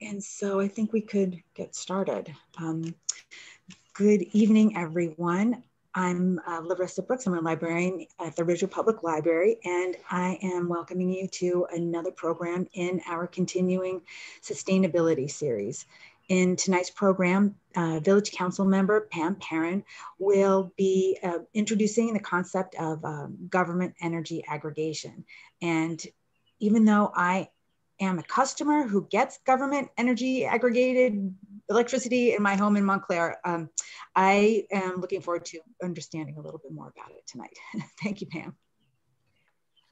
And so I think we could get started. Um, good evening, everyone. I'm uh, Larissa Brooks. I'm a librarian at the Ridgewood Public Library, and I am welcoming you to another program in our continuing sustainability series. In tonight's program, uh, Village Council member Pam Perron will be uh, introducing the concept of um, government energy aggregation. And even though I am a customer who gets government energy aggregated electricity in my home in Montclair, um, I am looking forward to understanding a little bit more about it tonight. Thank you, Pam.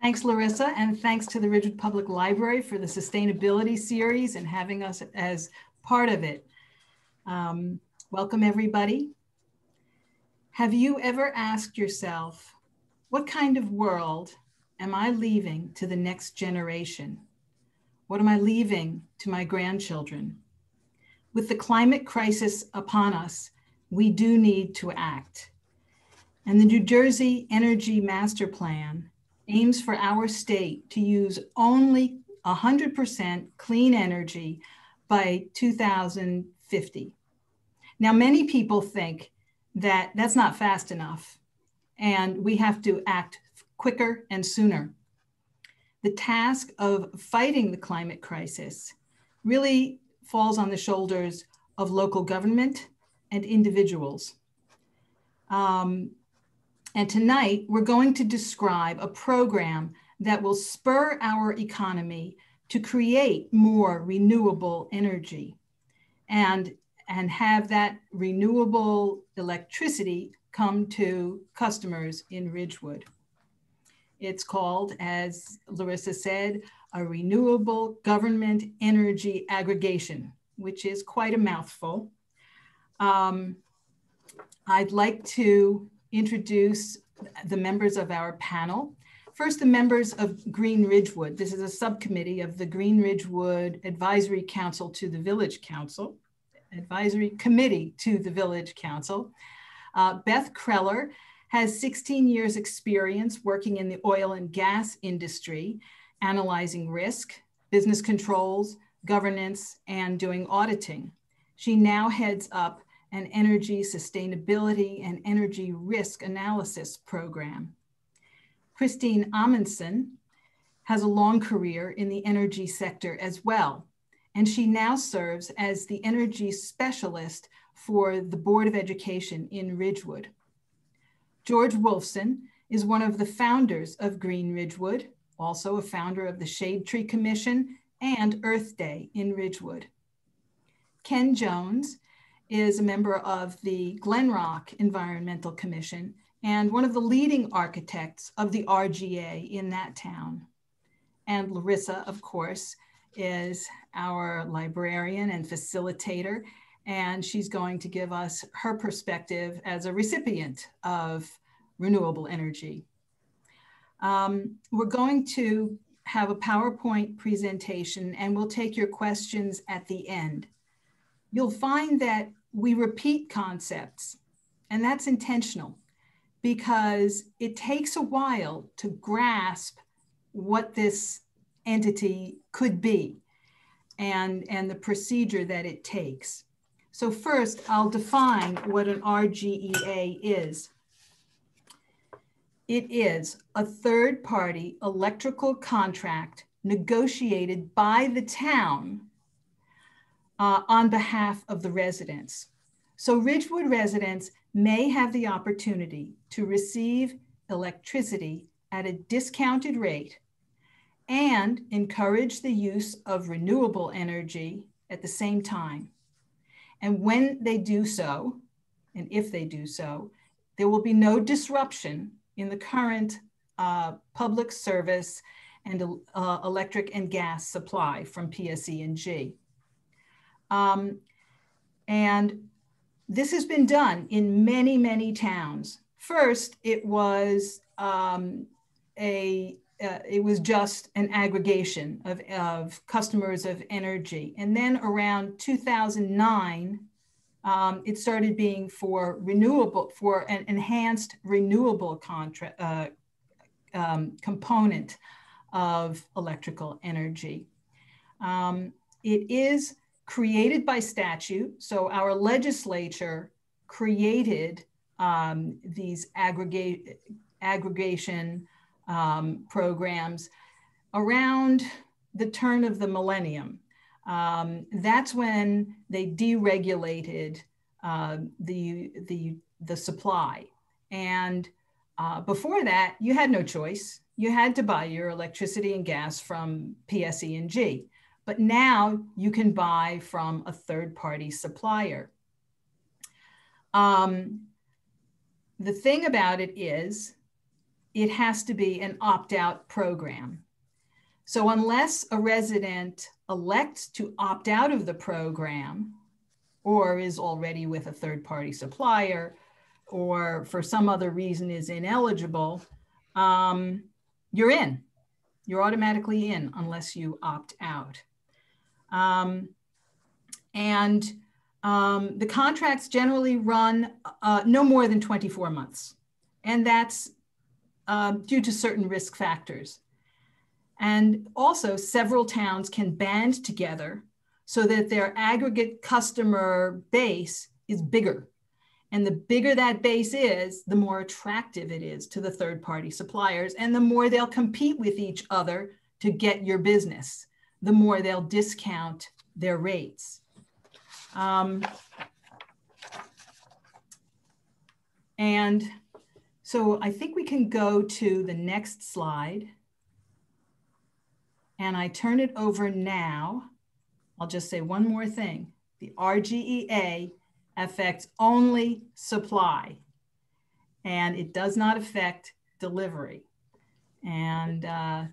Thanks, Larissa, and thanks to the Ridgewood Public Library for the sustainability series and having us as part of it. Um, welcome, everybody. Have you ever asked yourself, what kind of world am I leaving to the next generation? What am I leaving to my grandchildren? With the climate crisis upon us, we do need to act. And the New Jersey Energy Master Plan aims for our state to use only 100% clean energy by 2050. Now, many people think that that's not fast enough and we have to act quicker and sooner. The task of fighting the climate crisis really falls on the shoulders of local government and individuals. Um, and tonight, we're going to describe a program that will spur our economy to create more renewable energy and, and have that renewable electricity come to customers in Ridgewood. It's called, as Larissa said, a renewable government energy aggregation, which is quite a mouthful. Um, I'd like to introduce the members of our panel. First, the members of Green Ridgewood. This is a subcommittee of the Green Ridgewood Advisory Council to the Village Council, Advisory Committee to the Village Council. Uh, Beth Kreller has 16 years experience working in the oil and gas industry, analyzing risk, business controls, governance, and doing auditing. She now heads up an energy sustainability and energy risk analysis program. Christine Amundsen has a long career in the energy sector as well, and she now serves as the energy specialist for the Board of Education in Ridgewood. George Wolfson is one of the founders of Green Ridgewood, also a founder of the Shade Tree Commission and Earth Day in Ridgewood. Ken Jones is a member of the Glen Rock Environmental Commission and one of the leading architects of the RGA in that town. And Larissa, of course, is our librarian and facilitator, and she's going to give us her perspective as a recipient of renewable energy. Um, we're going to have a PowerPoint presentation and we'll take your questions at the end. You'll find that we repeat concepts, and that's intentional because it takes a while to grasp what this entity could be and, and the procedure that it takes. So first, I'll define what an RGEA is. It is a third party electrical contract negotiated by the town uh, on behalf of the residents. So Ridgewood residents may have the opportunity to receive electricity at a discounted rate and encourage the use of renewable energy at the same time. And when they do so, and if they do so, there will be no disruption in the current uh, public service and uh, electric and gas supply from PSE&G. Um, and this has been done in many, many towns. First, it was um, a uh, it was just an aggregation of, of customers of energy. And then around 2009, um, it started being for renewable, for an enhanced renewable contra- uh, um, component of electrical energy. Um, it is created by statute. So our legislature created um, these aggregate, aggregation um, programs around the turn of the millennium. Um, that's when they deregulated uh, the, the, the supply. And uh, before that, you had no choice. You had to buy your electricity and gas from PSE&G. But now you can buy from a third party supplier. Um, the thing about it is, it has to be an opt out program. So, unless a resident elects to opt out of the program or is already with a third party supplier or for some other reason is ineligible, um, you're in. You're automatically in unless you opt out. Um, and um, the contracts generally run uh, no more than 24 months. And that's uh, due to certain risk factors. And also, several towns can band together so that their aggregate customer base is bigger. And the bigger that base is, the more attractive it is to the third party suppliers, and the more they'll compete with each other to get your business, the more they'll discount their rates. Um, and so I think we can go to the next slide. And I turn it over now. I'll just say one more thing. The RGEA affects only supply and it does not affect delivery. And uh,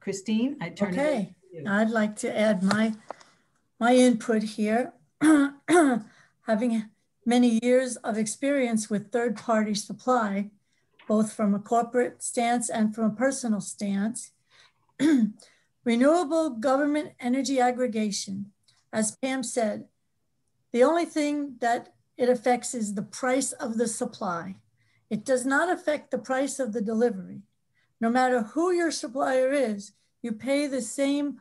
Christine, I turn okay. it over I'd like to add my, my input here. Having many years of experience with third party supply, both from a corporate stance and from a personal stance, Renewable government energy aggregation, as Pam said, the only thing that it affects is the price of the supply. It does not affect the price of the delivery. No matter who your supplier is, you pay the same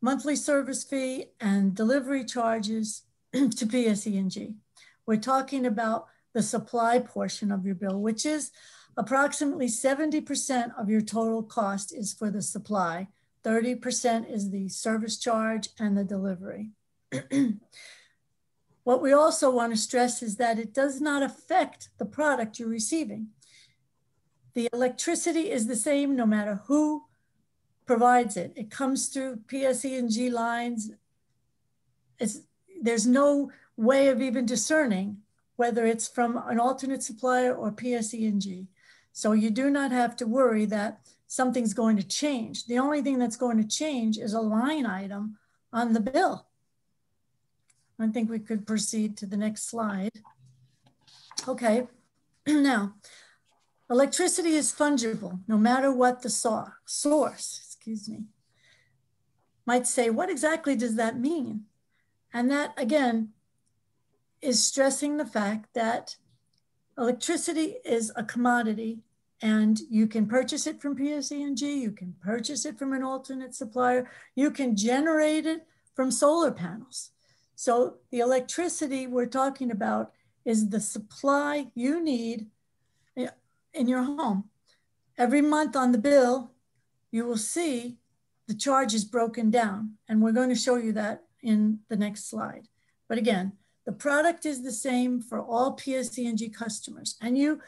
monthly service fee and delivery charges to PSE&G. We're talking about the supply portion of your bill, which is approximately 70% of your total cost is for the supply. 30% is the service charge and the delivery. what we also want to stress is that it does not affect the product you're receiving. The electricity is the same no matter who provides it. It comes through PSE&G lines. It's, there's no way of even discerning whether it's from an alternate supplier or PSE&G. So you do not have to worry that something's going to change. The only thing that's going to change is a line item on the bill. I think we could proceed to the next slide. Okay, now, electricity is fungible no matter what the source, excuse me. Might say, what exactly does that mean? And that again is stressing the fact that electricity is a commodity and you can purchase it from PSE&G, you can purchase it from an alternate supplier, you can generate it from solar panels. So the electricity we're talking about is the supply you need eh, in your home. Every month on the bill, you will see the charge is broken down. And we're going to show you that in the next slide. But again, the product is the same for all PSE&G customers. And you,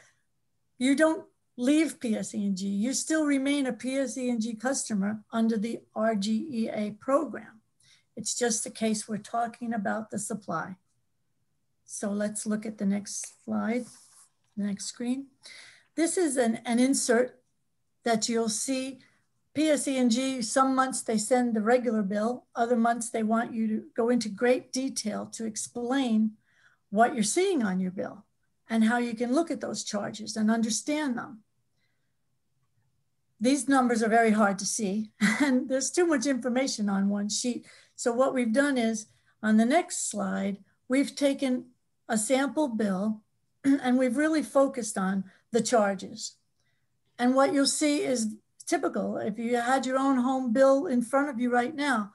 you don't leave PSE&G, you still remain a PSE&G customer under the RGEA program. It's just a case we're talking about the supply. So let's look at the next slide, the next screen. This is an, an insert that you'll see PSE&G, some months they send the regular bill, other months they want you to go into great detail to explain what you're seeing on your bill and how you can look at those charges and understand them these numbers are very hard to see and there's too much information on one sheet. So what we've done is on the next slide, we've taken a sample bill and we've really focused on the charges. And what you'll see is typical. If you had your own home bill in front of you right now,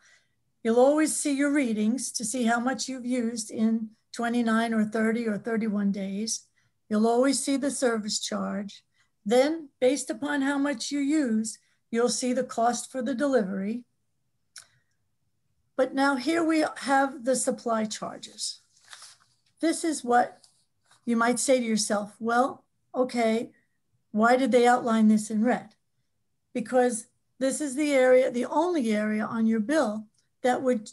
You'll always see your readings to see how much you've used in 29 or 30 or 31 days. You'll always see the service charge. Then, based upon how much you use, you'll see the cost for the delivery. But now here we have the supply charges. This is what you might say to yourself, well, okay, why did they outline this in red? Because this is the area, the only area on your bill that would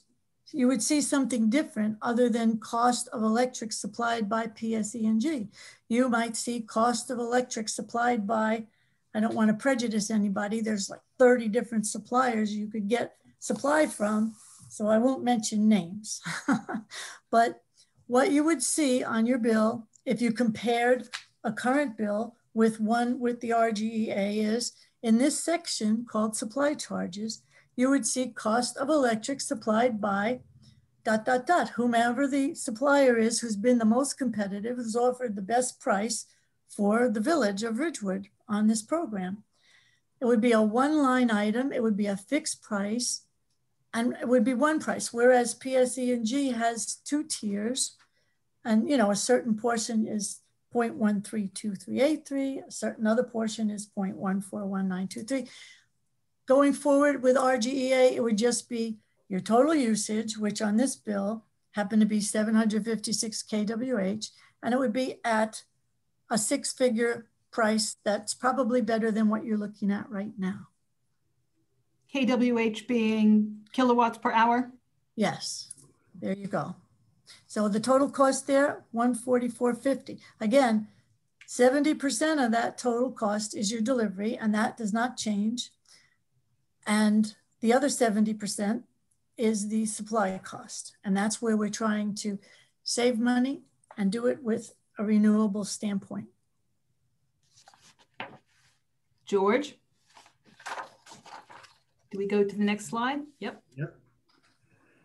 you would see something different other than cost of electric supplied by PSE&G. You might see cost of electric supplied by, I don't want to prejudice anybody, there's like 30 different suppliers you could get supply from, so I won't mention names. but what you would see on your bill, if you compared a current bill with one with the RGEA is in this section called supply charges, you would see cost of electric supplied by dot, dot, dot, whomever the supplier is who's been the most competitive, who's offered the best price for the village of Ridgewood on this program. It would be a one line item, it would be a fixed price, and it would be one price, whereas PSE&G has two tiers, and you know, a certain portion is 0.132383, a certain other portion is 0.141923. Going forward with RGEA, it would just be your total usage, which on this bill happened to be 756 kWh, and it would be at a six figure price that's probably better than what you're looking at right now. kWh being kilowatts per hour? Yes, there you go. So the total cost there, 144.50. Again, 70% of that total cost is your delivery, and that does not change. And the other 70% is the supply cost. And that's where we're trying to save money and do it with a renewable standpoint. George? Do we go to the next slide? Yep. Yep.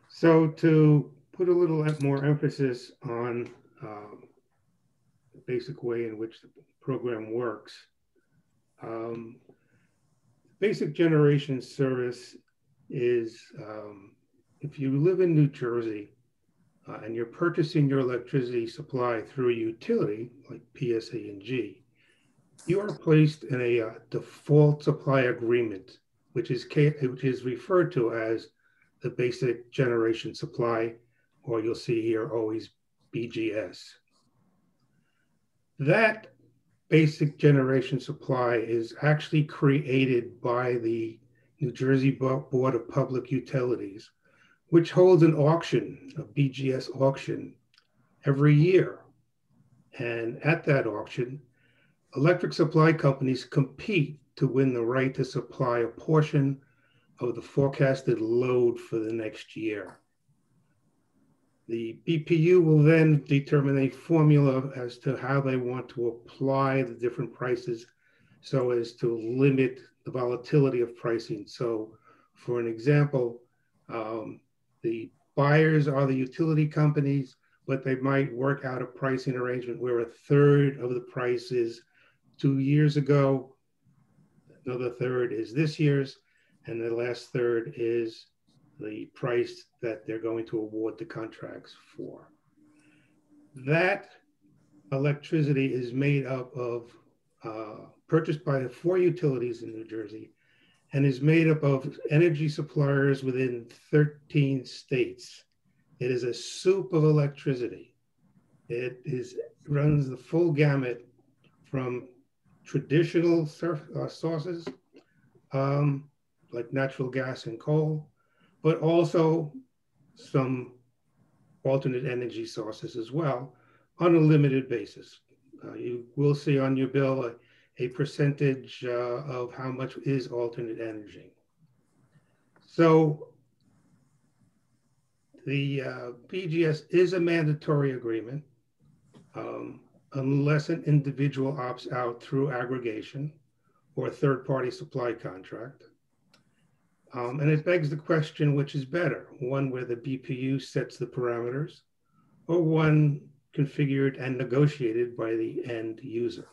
So to put a little more emphasis on uh, the basic way in which the program works, um, basic generation service is um, if you live in New Jersey uh, and you're purchasing your electricity supply through a utility like PSE&G, you are placed in a uh, default supply agreement, which is which is referred to as the basic generation supply, or you'll see here always BGS. That basic generation supply is actually created by the New Jersey Board of Public Utilities which holds an auction, a BGS auction, every year. And at that auction, electric supply companies compete to win the right to supply a portion of the forecasted load for the next year. The BPU will then determine a formula as to how they want to apply the different prices so as to limit the volatility of pricing. So, for an example, um, the buyers are the utility companies, but they might work out a pricing arrangement where a third of the price is two years ago, another third is this year's, and the last third is the price that they're going to award the contracts for. That electricity is made up of uh, purchased by the four utilities in New Jersey and is made up of energy suppliers within 13 states. It is a soup of electricity. It is runs the full gamut from traditional surf, uh, sources um, like natural gas and coal, but also some alternate energy sources as well on a limited basis. Uh, you will see on your bill a percentage uh, of how much is alternate energy. So the uh, BGS is a mandatory agreement um, unless an individual opts out through aggregation or a third-party supply contract. Um, and it begs the question, which is better, one where the BPU sets the parameters or one configured and negotiated by the end user.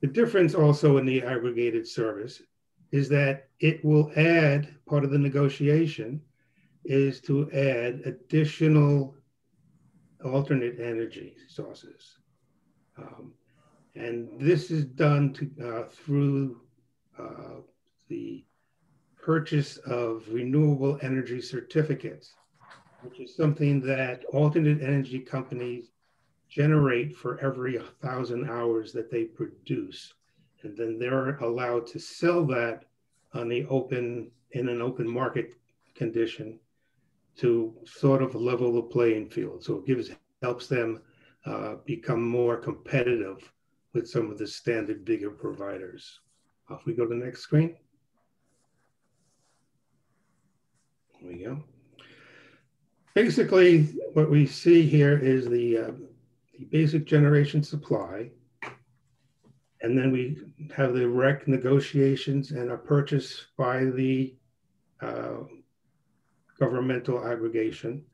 The difference also in the aggregated service is that it will add part of the negotiation is to add additional alternate energy sources. Um, and this is done to, uh, through uh, the purchase of renewable energy certificates, which is something that alternate energy companies generate for every thousand hours that they produce. And then they're allowed to sell that on the open, in an open market condition to sort of level the playing field. So it gives, helps them uh, become more competitive with some of the standard bigger providers. Off we go to the next screen. We go. Basically, what we see here is the, uh, the basic generation supply. And then we have the REC negotiations and a purchase by the uh, governmental aggregation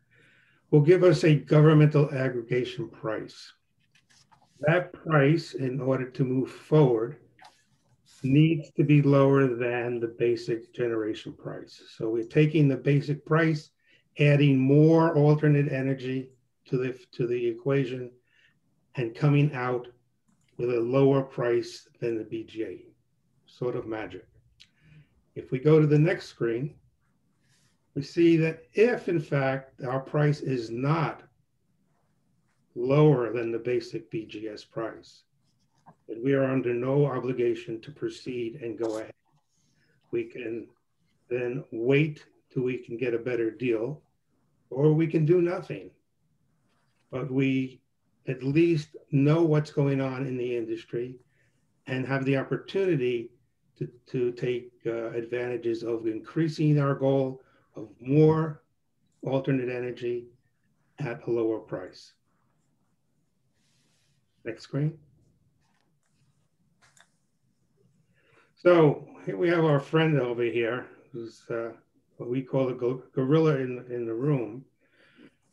will give us a governmental aggregation price. That price, in order to move forward, needs to be lower than the basic generation price. So we're taking the basic price, adding more alternate energy to the, to the equation, and coming out with a lower price than the BGA. Sort of magic. If we go to the next screen, we see that if in fact our price is not lower than the basic BGS price, then we are under no obligation to proceed and go ahead. We can then wait till we can get a better deal, or we can do nothing. But we at least know what's going on in the industry and have the opportunity to, to take uh, advantages of increasing our goal of more alternate energy at a lower price. Next screen. So here we have our friend over here, who's uh, what we call the gorilla in, in the room.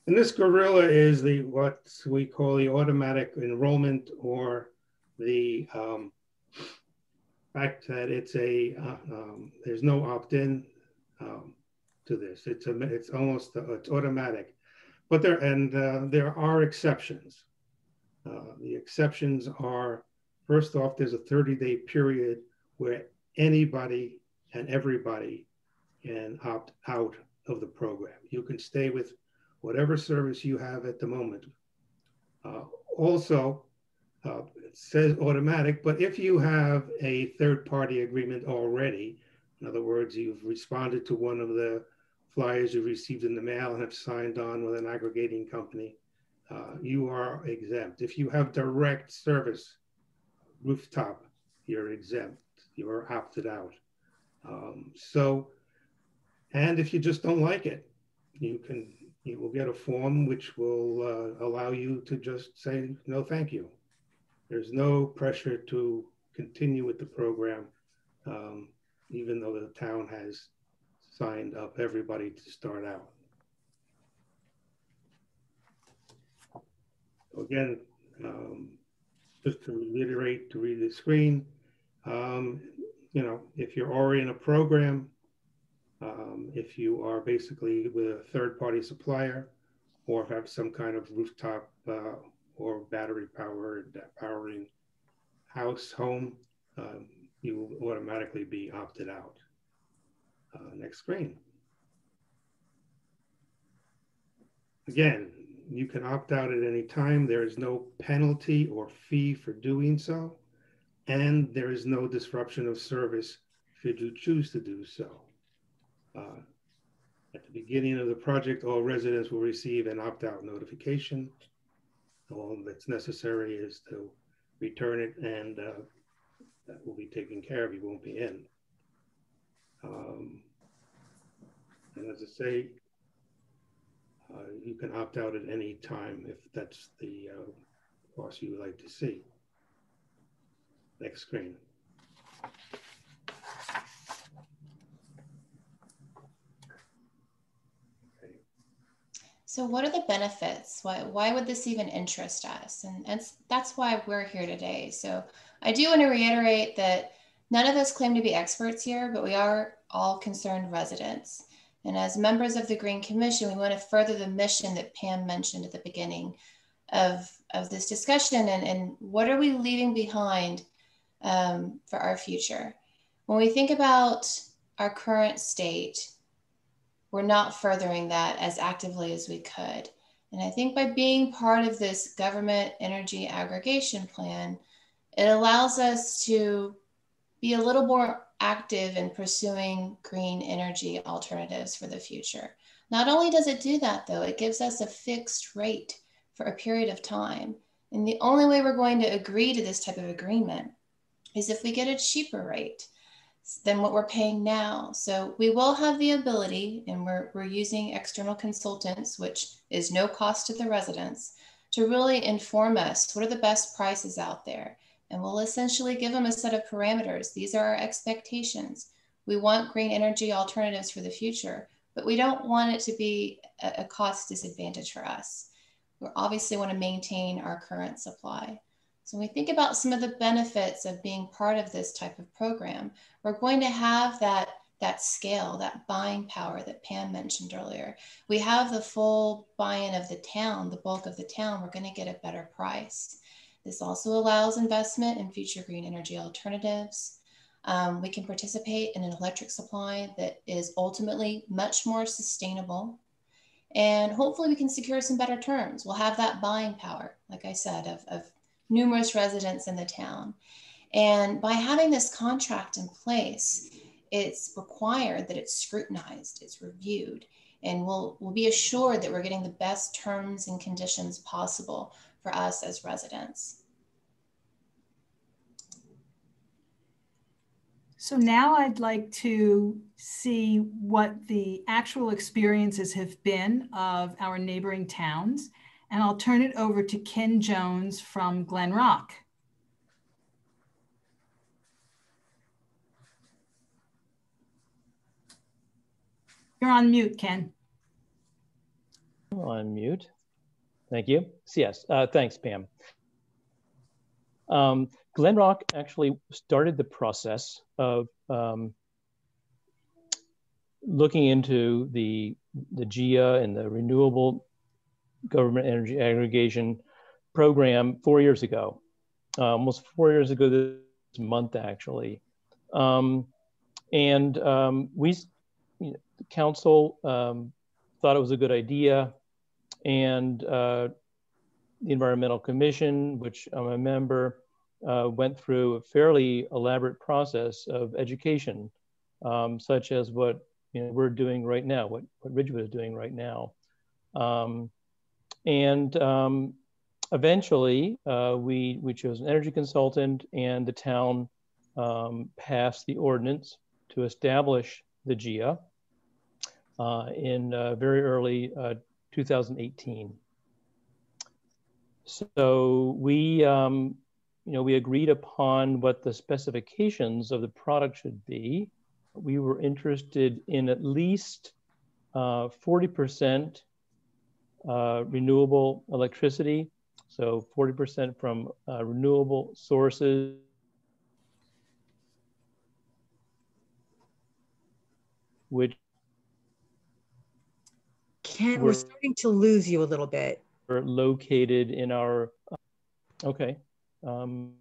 And this gorilla is the what we call the automatic enrollment or the um, fact that it's a uh, um, there's no opt-in um, to this. It's a it's almost uh, it's automatic, but there and uh, there are exceptions. Uh, the exceptions are first off, there's a 30-day period where anybody and everybody can opt out of the program. You can stay with whatever service you have at the moment. Uh, also, uh, it says automatic, but if you have a third party agreement already, in other words, you've responded to one of the flyers you received in the mail and have signed on with an aggregating company, uh, you are exempt. If you have direct service rooftop, you're exempt. You are opted out. Um, so, and if you just don't like it, you can you will get a form which will uh, allow you to just say no, thank you. There's no pressure to continue with the program, um, even though the town has signed up everybody to start out. Again, um, just to reiterate, to read the screen, um, you know, if you're already in a program, um, if you are basically with a third party supplier or have some kind of rooftop uh, or battery powered powering house, home, um, you will automatically be opted out. Uh, next screen. Again, you can opt out at any time. There is no penalty or fee for doing so, and there is no disruption of service should you choose to do so. Uh, at the beginning of the project, all residents will receive an opt-out notification. All that's necessary is to return it and uh, that will be taken care of. You won't be in. Um, and as I say, uh, you can opt out at any time if that's the uh, course you would like to see. Next screen. So what are the benefits? Why, why would this even interest us? And, and that's why we're here today. So I do want to reiterate that none of us claim to be experts here, but we are all concerned residents. And as members of the Green Commission, we want to further the mission that Pam mentioned at the beginning of, of this discussion and, and what are we leaving behind um, for our future. When we think about our current state, we're not furthering that as actively as we could. And I think by being part of this government energy aggregation plan, it allows us to be a little more active in pursuing green energy alternatives for the future. Not only does it do that, though, it gives us a fixed rate for a period of time. And the only way we're going to agree to this type of agreement is if we get a cheaper rate than what we're paying now. So we will have the ability, and we're, we're using external consultants, which is no cost to the residents, to really inform us what are the best prices out there. And we'll essentially give them a set of parameters. These are our expectations. We want green energy alternatives for the future, but we don't want it to be a, a cost disadvantage for us. We obviously want to maintain our current supply. So when we think about some of the benefits of being part of this type of program, we're going to have that, that scale, that buying power that Pam mentioned earlier. We have the full buy-in of the town, the bulk of the town, we're going to get a better price. This also allows investment in future green energy alternatives. Um, we can participate in an electric supply that is ultimately much more sustainable. And hopefully we can secure some better terms. We'll have that buying power, like I said, of, of numerous residents in the town. And by having this contract in place, it's required that it's scrutinized, it's reviewed, and we'll, we'll be assured that we're getting the best terms and conditions possible for us as residents. So now I'd like to see what the actual experiences have been of our neighboring towns and I'll turn it over to Ken Jones from Glen Rock. You're on mute, Ken. On mute. Thank you. Yes, uh, thanks, Pam. Um, Glen Rock actually started the process of um, looking into the the GEA and the renewable government energy aggregation program four years ago, uh, almost four years ago this month actually. Um, and um, we, you know, the council um, thought it was a good idea and uh, the Environmental Commission, which I'm a member, uh, went through a fairly elaborate process of education, um, such as what you know, we're doing right now, what, what Ridgewood is doing right now. Um, and um, eventually, uh, we, we chose an energy consultant, and the town um, passed the ordinance to establish the GIA uh, in uh, very early uh, 2018. So we, um, you know, we agreed upon what the specifications of the product should be. We were interested in at least 40% uh, uh, renewable electricity. So 40% from uh, renewable sources. Which Ken, we're starting to lose you a little bit. We're located in our, okay. Um,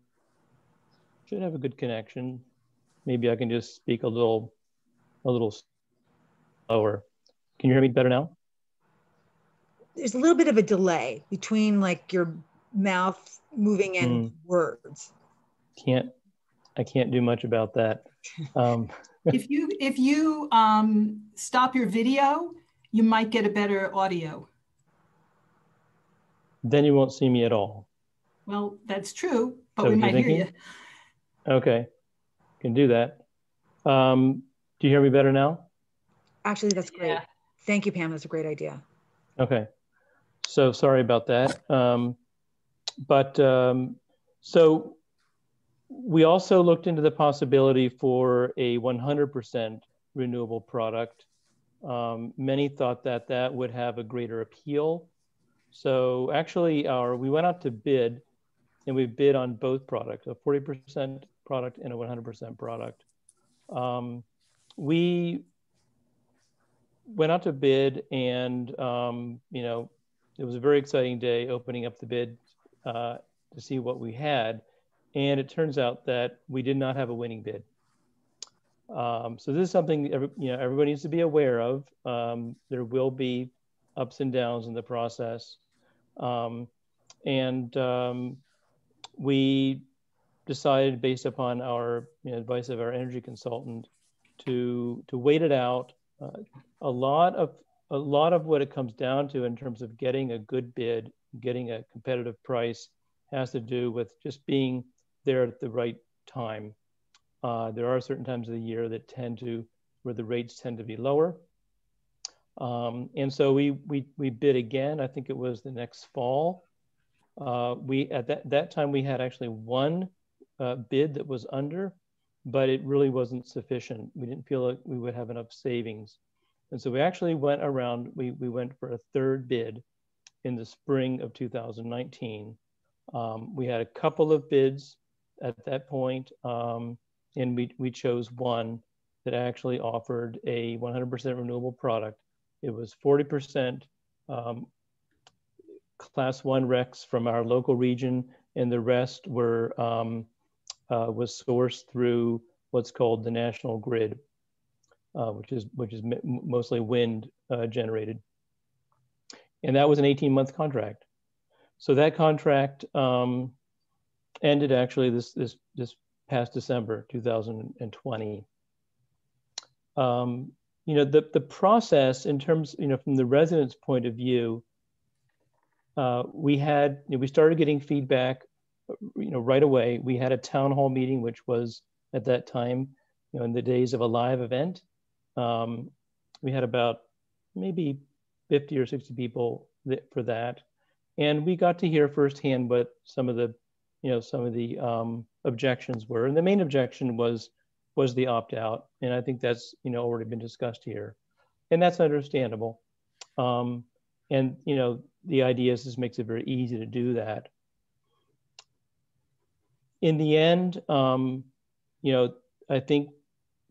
should have a good connection. Maybe I can just speak a little, a little slower. Can you hear me better now? There's a little bit of a delay between like your mouth moving and mm. words. Can't I can't do much about that. Um, if you if you um, stop your video, you might get a better audio. Then you won't see me at all. Well, that's true, but we might hear you. Okay, can do that. Um, do you hear me better now? Actually, that's great. Yeah. Thank you, Pam. That's a great idea. Okay. So sorry about that. Um, but um, so we also looked into the possibility for a 100% renewable product. Um, many thought that that would have a greater appeal. So actually, our we went out to bid, and we bid on both products, a 40% product and a 100% product. Um, we went out to bid, and um, you know, it was a very exciting day opening up the bid uh, to see what we had, and it turns out that we did not have a winning bid. Um, so this is something every, you know everybody needs to be aware of. Um, there will be ups and downs in the process, um, and um, we decided based upon our you know, advice of our energy consultant to to wait it out. Uh, a lot of a lot of what it comes down to in terms of getting a good bid, getting a competitive price, has to do with just being there at the right time. Uh, there are certain times of the year that tend to where the rates tend to be lower. Um, and so we, we, we bid again. I think it was the next fall. Uh, we at that, that time we had actually one uh, bid that was under, but it really wasn't sufficient. We didn't feel like we would have enough savings. And so we actually went around, we, we went for a third bid in the spring of 2019. Um, we had a couple of bids at that point, um, and we, we chose one that actually offered a 100% renewable product. It was 40% um, class one RECs from our local region, and the rest were um, uh, was sourced through what's called the national grid, uh, which is which is mostly wind uh, generated. And that was an 18 month contract. So that contract um, ended actually this this this past December 2020. Um, you know the the process in terms you know from the residents' point of view. Uh, we had you know, we started getting feedback you know, right away. We had a town hall meeting, which was at that time, you know, in the days of a live event. Um, we had about maybe 50 or 60 people for that. And we got to hear firsthand what some of the, you know, some of the um, objections were. And the main objection was, was the opt out. And I think that's, you know, already been discussed here. And that's understandable. Um, and, you know, the idea is this makes it very easy to do that in the end, um, you know, I think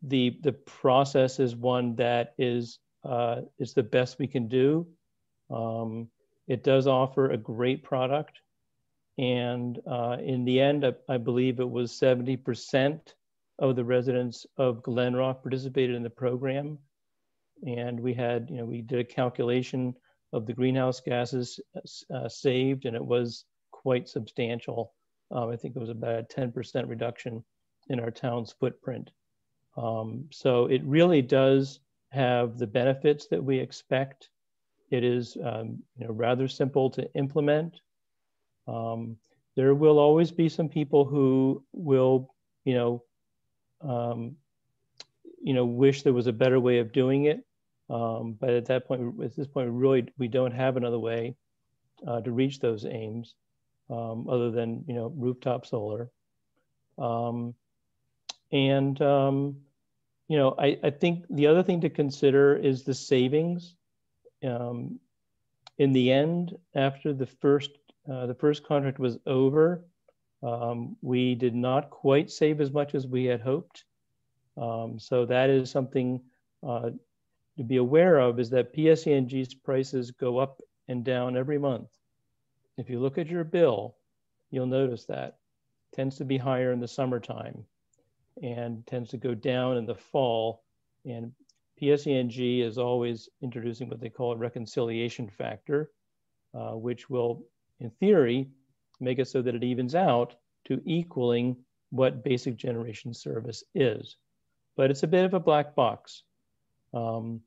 the the process is one that is uh, is the best we can do. Um, it does offer a great product, and uh, in the end, I, I believe it was seventy percent of the residents of Glen Rock participated in the program, and we had you know we did a calculation of the greenhouse gases uh, saved, and it was quite substantial. Um, I think it was about a 10% reduction in our town's footprint. Um, so it really does have the benefits that we expect. It is um, you know, rather simple to implement. Um, there will always be some people who will, you know, um, you know, wish there was a better way of doing it. Um, but at that point, at this point, really, we don't have another way uh, to reach those aims um, other than you know rooftop solar. And you know, I, I think the other thing to consider is the savings. Um, in the end, after the first uh, the first contract was over, um, we did not quite save as much as we had hoped. Um, so that is something uh, to be aware of is that PSE&G's prices go up and down every month. If you look at your bill, you'll notice that it tends to be higher in the summertime and tends to go down in the fall. And PSE&G is always introducing what they call a reconciliation factor, uh, which will, in theory, make it so that it evens out to equaling what basic generation service is. But it's a bit of a black box. Um,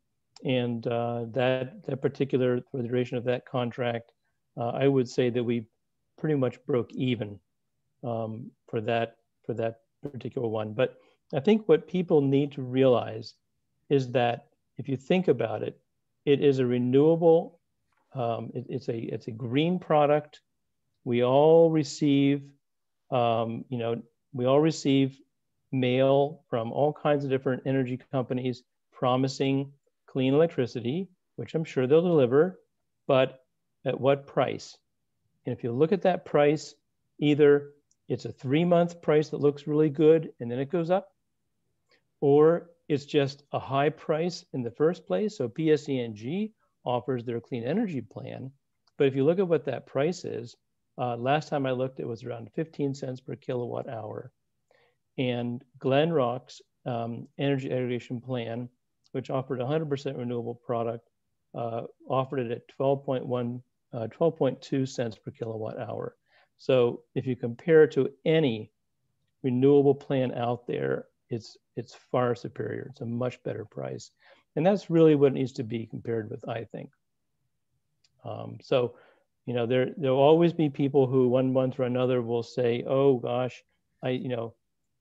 and uh, that, that particular, for the duration of that contract, uh, I would say that we pretty much broke even um, for that for that particular one. But I think what people need to realize is that if you think about it, it is a renewable. Um, it, it's a it's a green product. We all receive, um, you know, we all receive mail from all kinds of different energy companies promising clean electricity, which I'm sure they'll deliver, but at what price? And if you look at that price, either it's a three month price that looks really good and then it goes up, or it's just a high price in the first place. So PSE&G offers their clean energy plan. But if you look at what that price is, uh, last time I looked, it was around 15 cents per kilowatt hour. And Glen Rock's um, energy aggregation plan, which offered 100% renewable product, uh, offered it at 12.1, uh, 12.2 cents per kilowatt hour. So if you compare it to any renewable plan out there, it's it's far superior. It's a much better price, and that's really what needs to be compared with, I think. Um, so, you know, there there'll always be people who one month or another will say, "Oh gosh, I you know,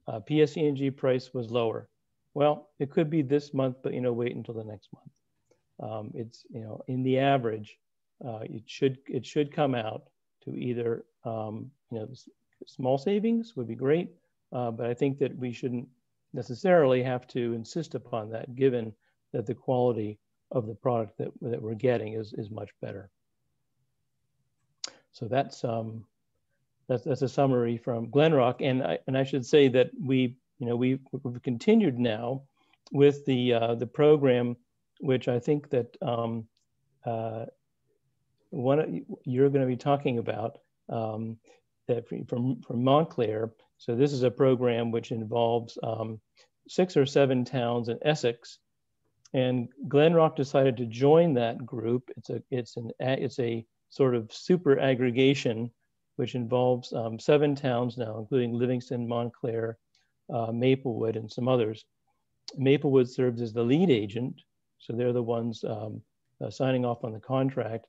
uh, PSE&G price was lower." Well, it could be this month, but you know, wait until the next month. Um, it's you know, in the average, uh, it should it should come out to either um, you know, small savings would be great, uh, but I think that we shouldn't necessarily have to insist upon that, given that the quality of the product that, that we're getting is, is much better. So that's, um, that's, that's a summary from Glen Rock. And I, and I should say that we, you know, we've, we've continued now with the, uh, the program, which I think that um, uh, one you're going to be talking about um, that from, from Montclair. So this is a program which involves um, six or seven towns in Essex and Glen Rock decided to join that group. It's a it's an it's a sort of super aggregation, which involves um, seven towns now, including Livingston, Montclair, uh, Maplewood, and some others. Maplewood serves as the lead agent, so they're the ones um, uh, signing off on the contract.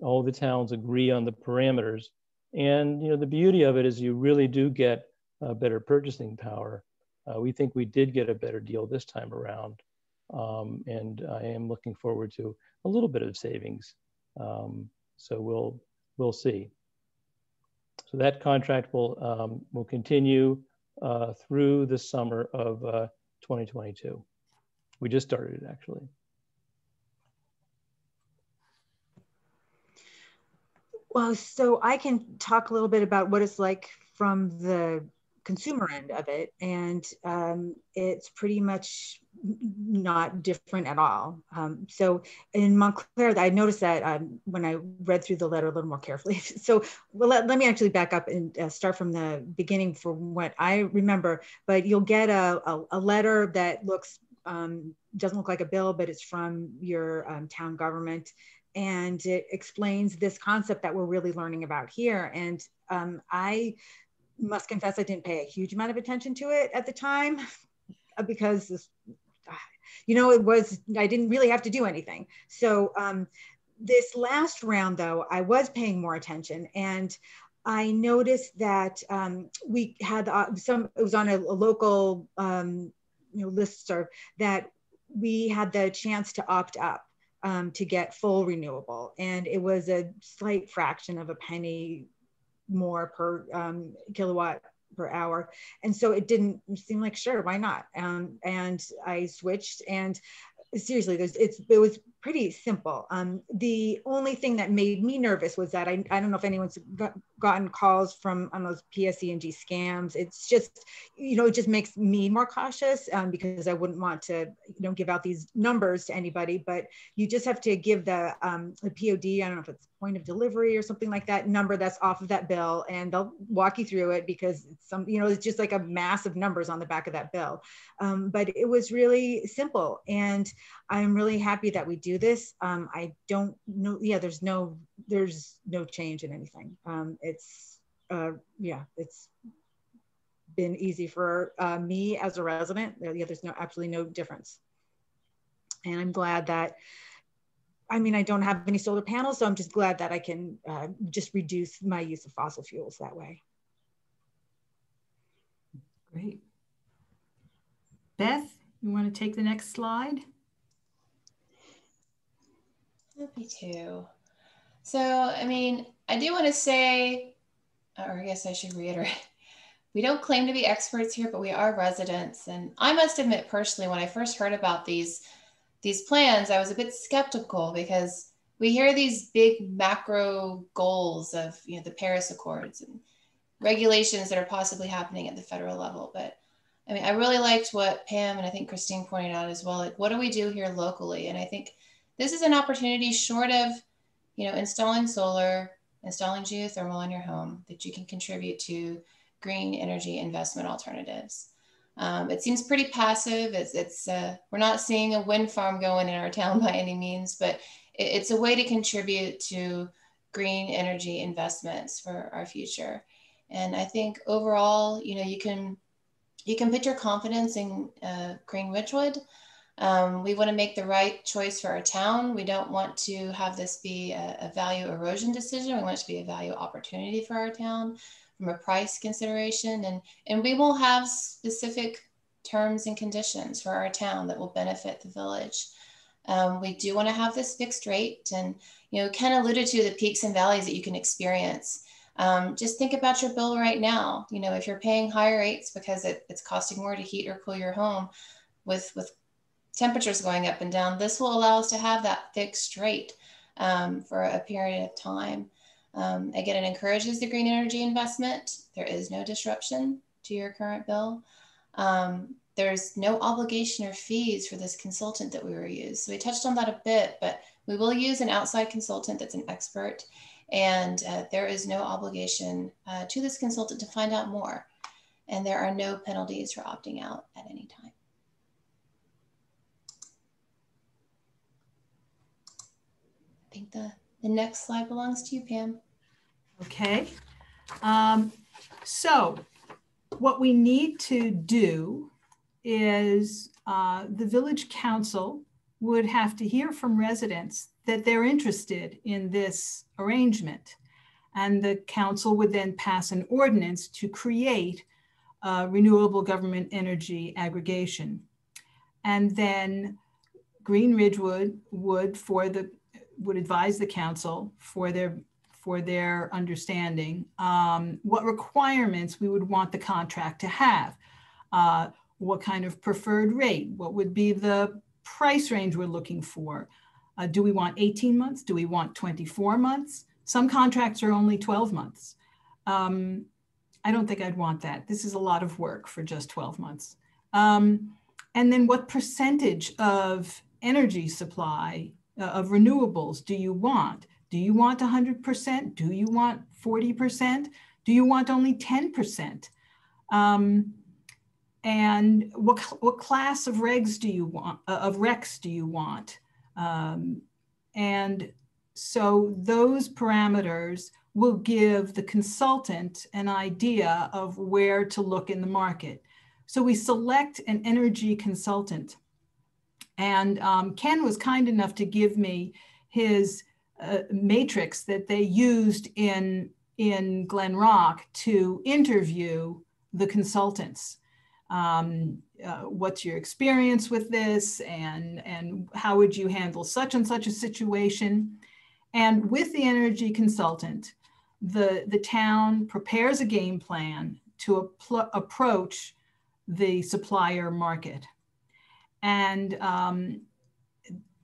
All the towns agree on the parameters, and you know the beauty of it is you really do get better purchasing power. Uh, we think we did get a better deal this time around. Um, and I am looking forward to a little bit of savings. Um, so we'll we'll see. So that contract will um, will continue uh, through the summer of uh, 2022. We just started it actually. Well, so I can talk a little bit about what it's like from the consumer end of it, and um, it's pretty much not different at all. Um, so in Montclair, I noticed that um, when I read through the letter a little more carefully. So well, let, let me actually back up and uh, start from the beginning for what I remember. But you'll get a, a, a letter that looks um, doesn't look like a bill, but it's from your um, town government. And it explains this concept that we're really learning about here. And um, I must confess I didn't pay a huge amount of attention to it at the time because this, you know, it was, I didn't really have to do anything. So um, this last round though, I was paying more attention and I noticed that um, we had uh, some, it was on a, a local, um, you know, list serve that we had the chance to opt up um, to get full renewable. And it was a slight fraction of a penny more per um, kilowatt per hour. And so it didn't seem like, sure, why not? Um, and I switched and seriously, there's, it's, it was pretty simple. Um, the only thing that made me nervous was that I, I don't know if anyone's got, gotten calls from on those PSE&G scams. It's just, you know, it just makes me more cautious um, because I wouldn't want to, you know, give out these numbers to anybody, but you just have to give the, um, the POD, I don't know if it's point of delivery or something like that number that's off of that bill and they'll walk you through it because it's some, you know, it's just like a mass of numbers on the back of that bill. Um, but it was really simple and I'm really happy that we do this. Um, I don't know, yeah, there's no, there's no change in anything. Um, it's uh, yeah, it's been easy for uh, me as a resident. Yeah, there's no absolutely no difference, and I'm glad that. I mean, I don't have any solar panels, so I'm just glad that I can uh, just reduce my use of fossil fuels that way. Great. Beth, you want to take the next slide? Happy to. So, I mean, I do want to say, or I guess I should reiterate, we don't claim to be experts here, but we are residents. And I must admit personally, when I first heard about these, these plans, I was a bit skeptical because we hear these big macro goals of you know the Paris Accords and regulations that are possibly happening at the federal level. But I mean, I really liked what Pam and I think Christine pointed out as well. Like, what do we do here locally? And I think this is an opportunity short of, you know, installing solar, installing geothermal in your home that you can contribute to green energy investment alternatives. Um, it seems pretty passive. It's, it's uh, we're not seeing a wind farm going in our town by any means, but it, it's a way to contribute to green energy investments for our future. And I think overall, you know, you can you can put your confidence in uh, Green Ridgewood. Um, we want to make the right choice for our town. We don't want to have this be a, a, value erosion decision. We want it to be a value opportunity for our town from a price consideration. And, and we will have specific terms and conditions for our town that will benefit the village. Um, we do want to have this fixed rate and, you know, Ken alluded to the peaks and valleys that you can experience. Um, just think about your bill right now. You know, if you're paying higher rates because it, it's costing more to heat or cool your home with, with temperatures going up and down, this will allow us to have that fixed rate um, for a period of time. Um, again, it encourages the green energy investment. There is no disruption to your current bill. Um, there's no obligation or fees for this consultant that we were used. So we touched on that a bit, but we will use an outside consultant that's an expert and uh, there is no obligation uh, to this consultant to find out more. And there are no penalties for opting out at any time. I think the, the next slide belongs to you, Pam. Okay. Um, so what we need to do is uh, the village council would have to hear from residents that they're interested in this arrangement. And the council would then pass an ordinance to create renewable government energy aggregation. And then Green Ridgewood would for the would advise the council for their for their understanding um, what requirements we would want the contract to have. Uh, what kind of preferred rate? What would be the price range we're looking for? Uh, do we want 18 months? Do we want 24 months? Some contracts are only 12 months. Um, I don't think I'd want that. This is a lot of work for just 12 months. Um, and then what percentage of energy supply uh, of renewables do you want? Do you want 100%? Do you want 40%? Do you want only 10%? Um, and what, what class of regs do you want, uh, of RECs do you want? Um, and so those parameters will give the consultant an idea of where to look in the market. So we select an energy consultant. And um, Ken was kind enough to give me his uh, matrix that they used in, in Glen Rock to interview the consultants. Um, uh, what's your experience with this and, and how would you handle such and such a situation? And with the energy consultant, the, the town prepares a game plan to approach the supplier market. And um,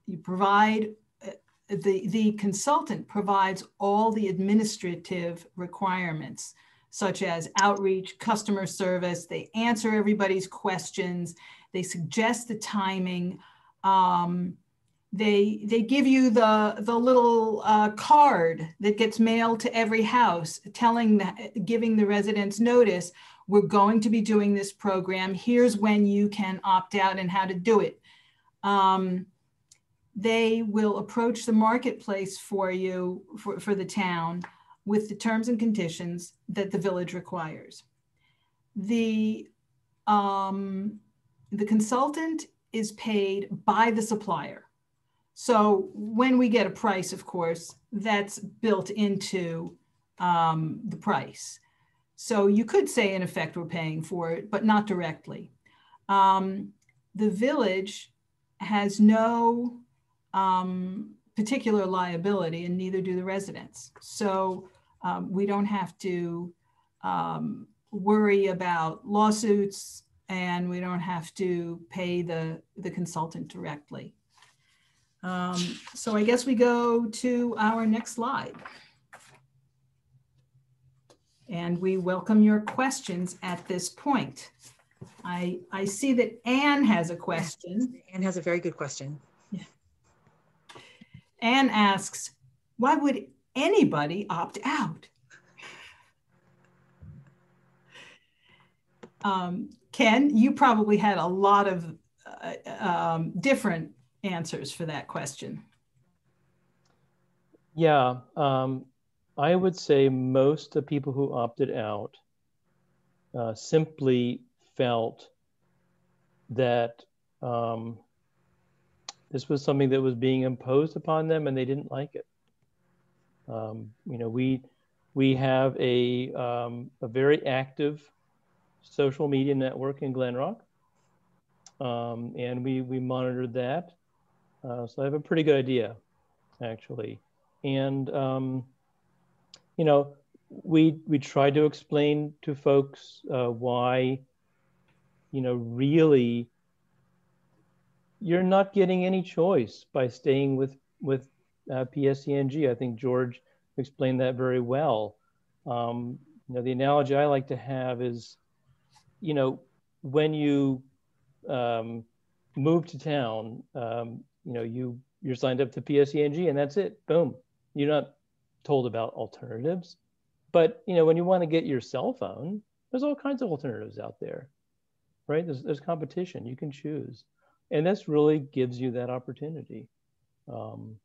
you provide, uh, the, the consultant provides all the administrative requirements such as outreach, customer service. They answer everybody's questions. They suggest the timing. Um, they they give you the the little uh, card that gets mailed to every house, telling the, giving the residents notice we're going to be doing this program. Here's when you can opt out and how to do it. Um, they will approach the marketplace for you for, for the town with the terms and conditions that the village requires. The, um, the consultant is paid by the supplier. So when we get a price, of course, that's built into um, the price. So you could say, in effect, we're paying for it, but not directly. Um, the village has no um, particular liability, and neither do the residents. So um, we don't have to um, worry about lawsuits and we don't have to pay the, the consultant directly. Um, so I guess we go to our next slide. And we welcome your questions at this point. I, I see that Anne has a question. Anne has a very good question. Yeah. Anne asks, why would anybody opt out? Um, Ken, you probably had a lot of uh, um, different answers for that question. Yeah, um, I would say most of the people who opted out uh, simply felt that um, this was something that was being imposed upon them and they didn't like it. Um, you know, we we have a um, a very active social media network in Glen Rock, um, and we we monitored that. Uh, so I have a pretty good idea, actually. And um, you know, we we tried to explain to folks uh, why, you know, really, you're not getting any choice by staying with with uh, PSE&G. I think George explained that very well. Um, you know, the analogy I like to have is, you know, when you um, move to town, um, you know, you you're signed up to PSE&G and that's it. Boom. You're not told about alternatives. But you know, when you want to get your cell phone, there's all kinds of alternatives out there, right? There's, there's competition. You can choose, and this really gives you that opportunity. Um,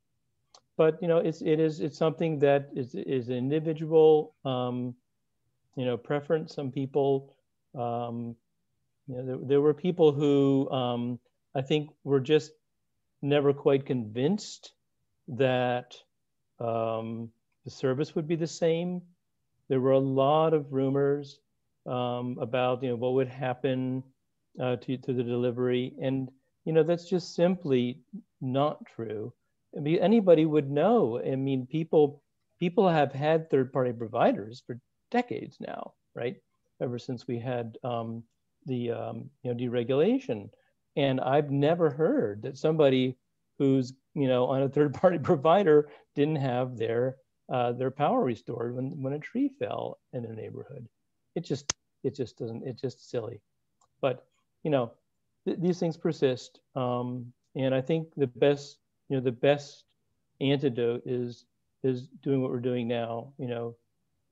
but you know, it's it is it's something that is is an individual, um, you know, preference. Some people, um, you know, there, there were people who um, I think were just never quite convinced that um, the service would be the same. There were a lot of rumors um, about you know what would happen uh, to to the delivery, and you know that's just simply not true. I mean, anybody would know. I mean, people people have had third party providers for decades now, right? Ever since we had um, the um, you know deregulation, and I've never heard that somebody who's you know on a third party provider didn't have their uh, their power restored when when a tree fell in a neighborhood. It just it just doesn't it's just silly, but you know th- these things persist, um, and I think the best you know the best antidote is is doing what we're doing now. You know,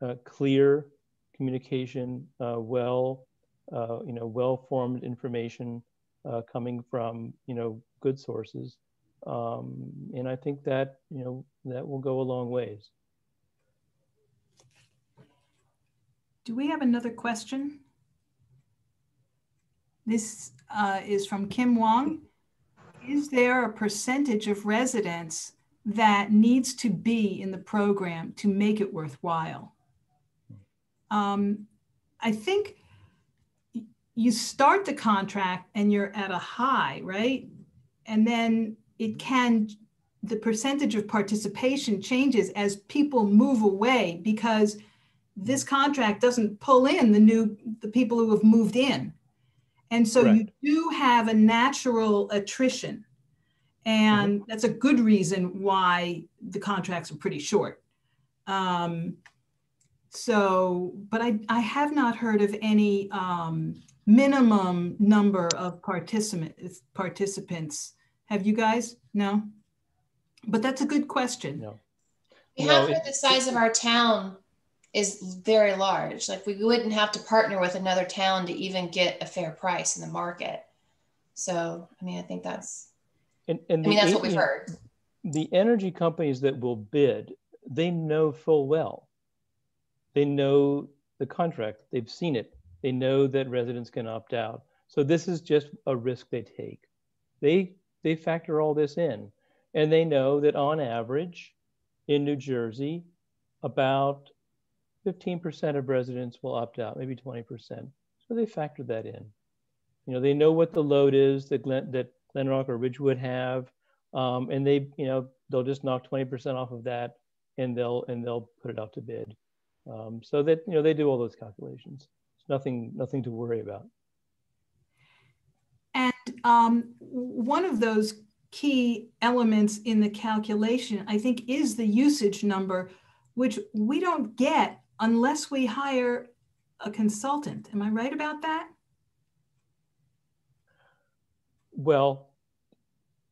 uh, clear communication, uh, well uh, you know well formed information uh, coming from you know good sources um, and I think that you know that will go a long ways. Do we have another question? This uh, is from Kim Wong. Is there a percentage of residents that needs to be in the program to make it worthwhile? Um, I think you start the contract and you're at a high, right? And then it can the percentage of participation changes as people move away because this contract doesn't pull in the new the people who have moved in and so right. you do have a natural attrition and mm-hmm. that's a good reason why the contracts are pretty short um, so but I, I have not heard of any um, minimum number of participants participants have you guys? No? But that's a good question. No. We have heard the size of our town is very large. Like we wouldn't have to partner with another town to even get a fair price in the market. So, I mean, I think that's, and, and I mean, that's what we've heard. The energy companies that will bid, they know full well. They know the contract, they've seen it. They know that residents can opt out. So this is just a risk they take. They they factor all this in. And they know that on average in New Jersey, about 15% of residents will opt out, maybe 20%. So they factor that in. You know, they know what the load is that Glen, that Glen Rock or Ridgewood have, um, and they, you know, they'll just knock 20% off of that, and they'll and they'll put it out to bid. Um, so that you know they do all those calculations. Nothing nothing to worry about. And um, one of those key elements in the calculation, I think, is the usage number, which we don't get unless we hire a consultant. Am I right about that? well,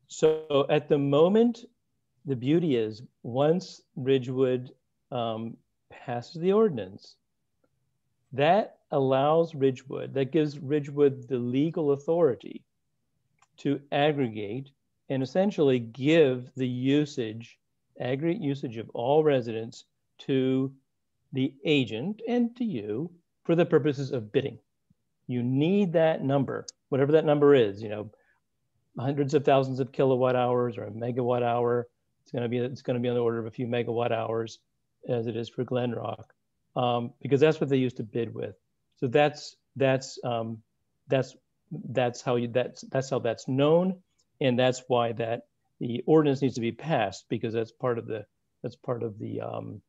so at the moment, the beauty is once Ridgewood um, passes the ordinance, that allows Ridgewood, that gives Ridgewood the legal authority to aggregate and essentially give the usage, aggregate usage of all residents to the agent and to you for the purposes of bidding. You need that number, whatever that number is, you know, hundreds of thousands of kilowatt hours or a megawatt hour. It's going to be it's going to be on the order of a few megawatt hours, as it is for Glen Rock, um, because that's what they used to bid with. So that's that's um, that's that's how you that's that's how that's known, and that's why that the ordinance needs to be passed because that's part of the that's part of the um,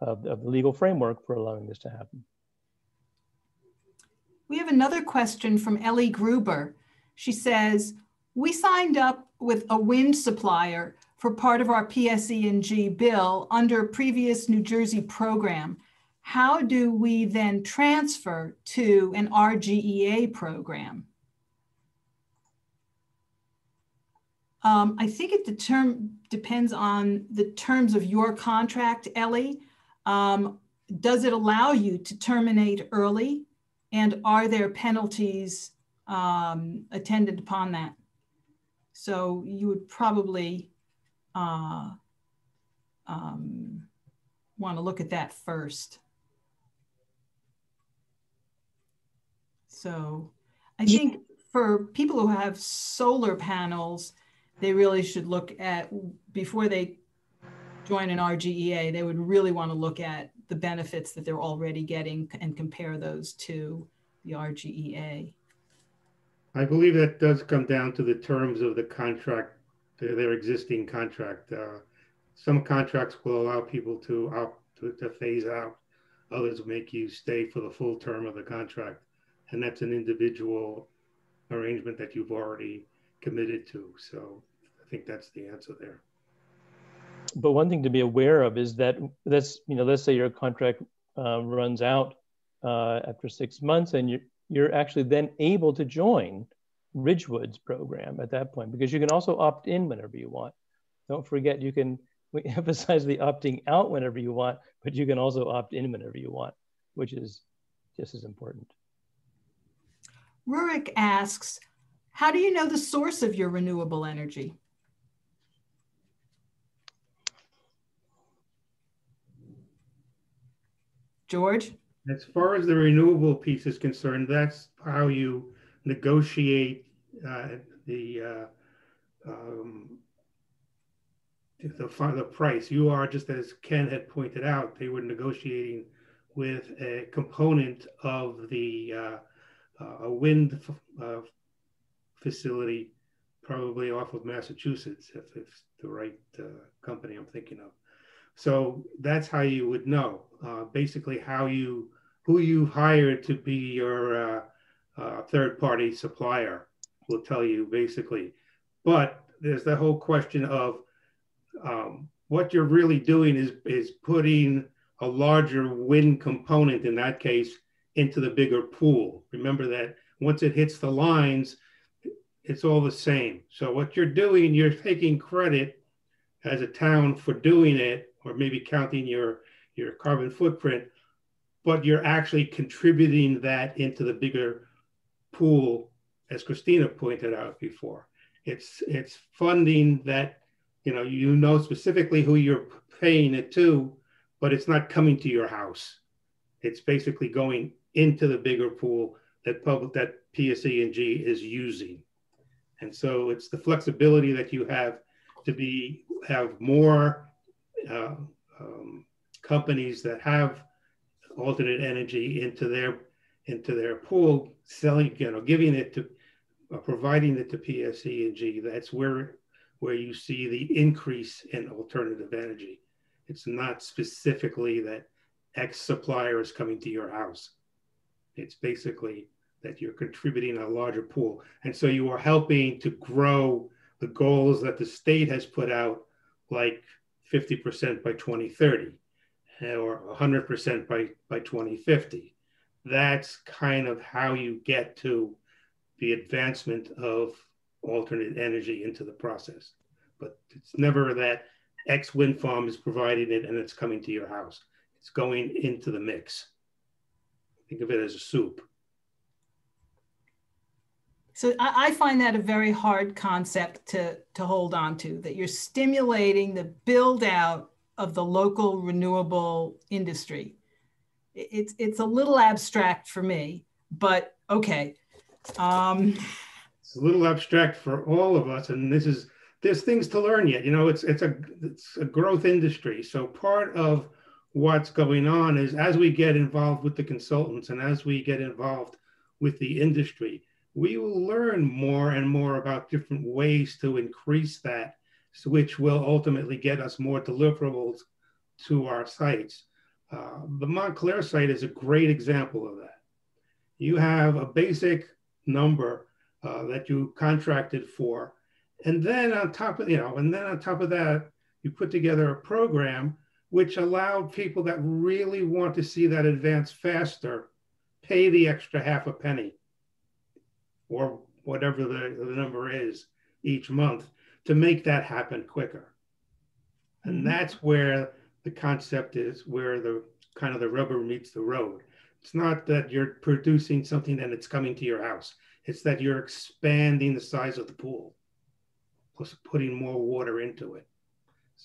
of, of the legal framework for allowing this to happen. We have another question from Ellie Gruber. She says, we signed up with a wind supplier for part of our PSE&G bill under a previous New Jersey program. How do we then transfer to an RGEA program? Um, I think it term depends on the terms of your contract, Ellie. Um, does it allow you to terminate early? And are there penalties um, attended upon that? So you would probably uh, um, want to look at that first. So I think for people who have solar panels, they really should look at before they join an RGEA, they would really want to look at the benefits that they're already getting and compare those to the RGEA. I believe that does come down to the terms of the contract, their, their existing contract. Uh, some contracts will allow people to opt to, to phase out. Others make you stay for the full term of the contract. And that's an individual arrangement that you've already committed to. So I think that's the answer there. But one thing to be aware of is that let's you know let's say your contract uh, runs out uh, after six months, and you're you're actually then able to join Ridgewood's program at that point because you can also opt in whenever you want. Don't forget you can we emphasize the opting out whenever you want, but you can also opt in whenever you want, which is just as important. Rurik asks, how do you know the source of your renewable energy? George? As far as the renewable piece is concerned, that's how you negotiate uh, the, uh, um, the the price. You are just as Ken had pointed out, they were negotiating with a component of the uh, a wind uh, facility, probably off of Massachusetts, if it's the right uh, company I'm thinking of. So that's how you would know. Uh, basically, how you who you hired to be your third party supplier will tell you basically. But there's the whole question of um, what you're really doing is is putting a larger wind component in that case into the bigger pool. Remember that once it hits the lines, it's all the same. So what you're doing, you're taking credit as a town for doing it or maybe counting your your carbon footprint, but you're actually contributing that into the bigger pool, as Christina pointed out before. It's it's funding that you know you know specifically who you're paying it to, but it's not coming to your house. It's basically going into the bigger pool that public that PSE&G is using. And so it's the flexibility that you have to be have more uh, um, companies that have alternate energy into their into their pool, selling, you know, giving it to, uh, providing it to PSE&G. That's where where you see the increase in alternative energy. It's not specifically that X supplier is coming to your house. It's basically that you're contributing a larger pool. And so you are helping to grow the goals that the state has put out, like 50% by 2030 eh, or 100% by, by 2050. That's kind of how you get to the advancement of alternate energy into the process. But it's never that X wind farm is providing it and it's coming to your house. It's going into the mix. Think of it as a soup. So I, I, find that a very hard concept to, to hold on to, that you're stimulating the build out of the local renewable industry. It's, it's a little abstract for me, but okay. Um, it's a little abstract for all of us. And this is, there's things to learn yet. You know, it's, it's, a, it's a growth industry. So part of what's going on is as we get involved with the consultants and as we get involved with the industry, we will learn more and more about different ways to increase that, which will ultimately get us more deliverables to our sites. Uh, the Montclair site is a great example of that. You have a basic number uh, that you contracted for, and then on top of you know, and then on top of that, you put together a program which allowed people that really want to see that advance faster pay the extra half a penny or whatever the, the number is each month to make that happen quicker. And mm-hmm. that's where the concept is, where the kind of the rubber meets the road. It's not that you're producing something and it's coming to your house. It's that you're expanding the size of the pool, plus putting more water into it.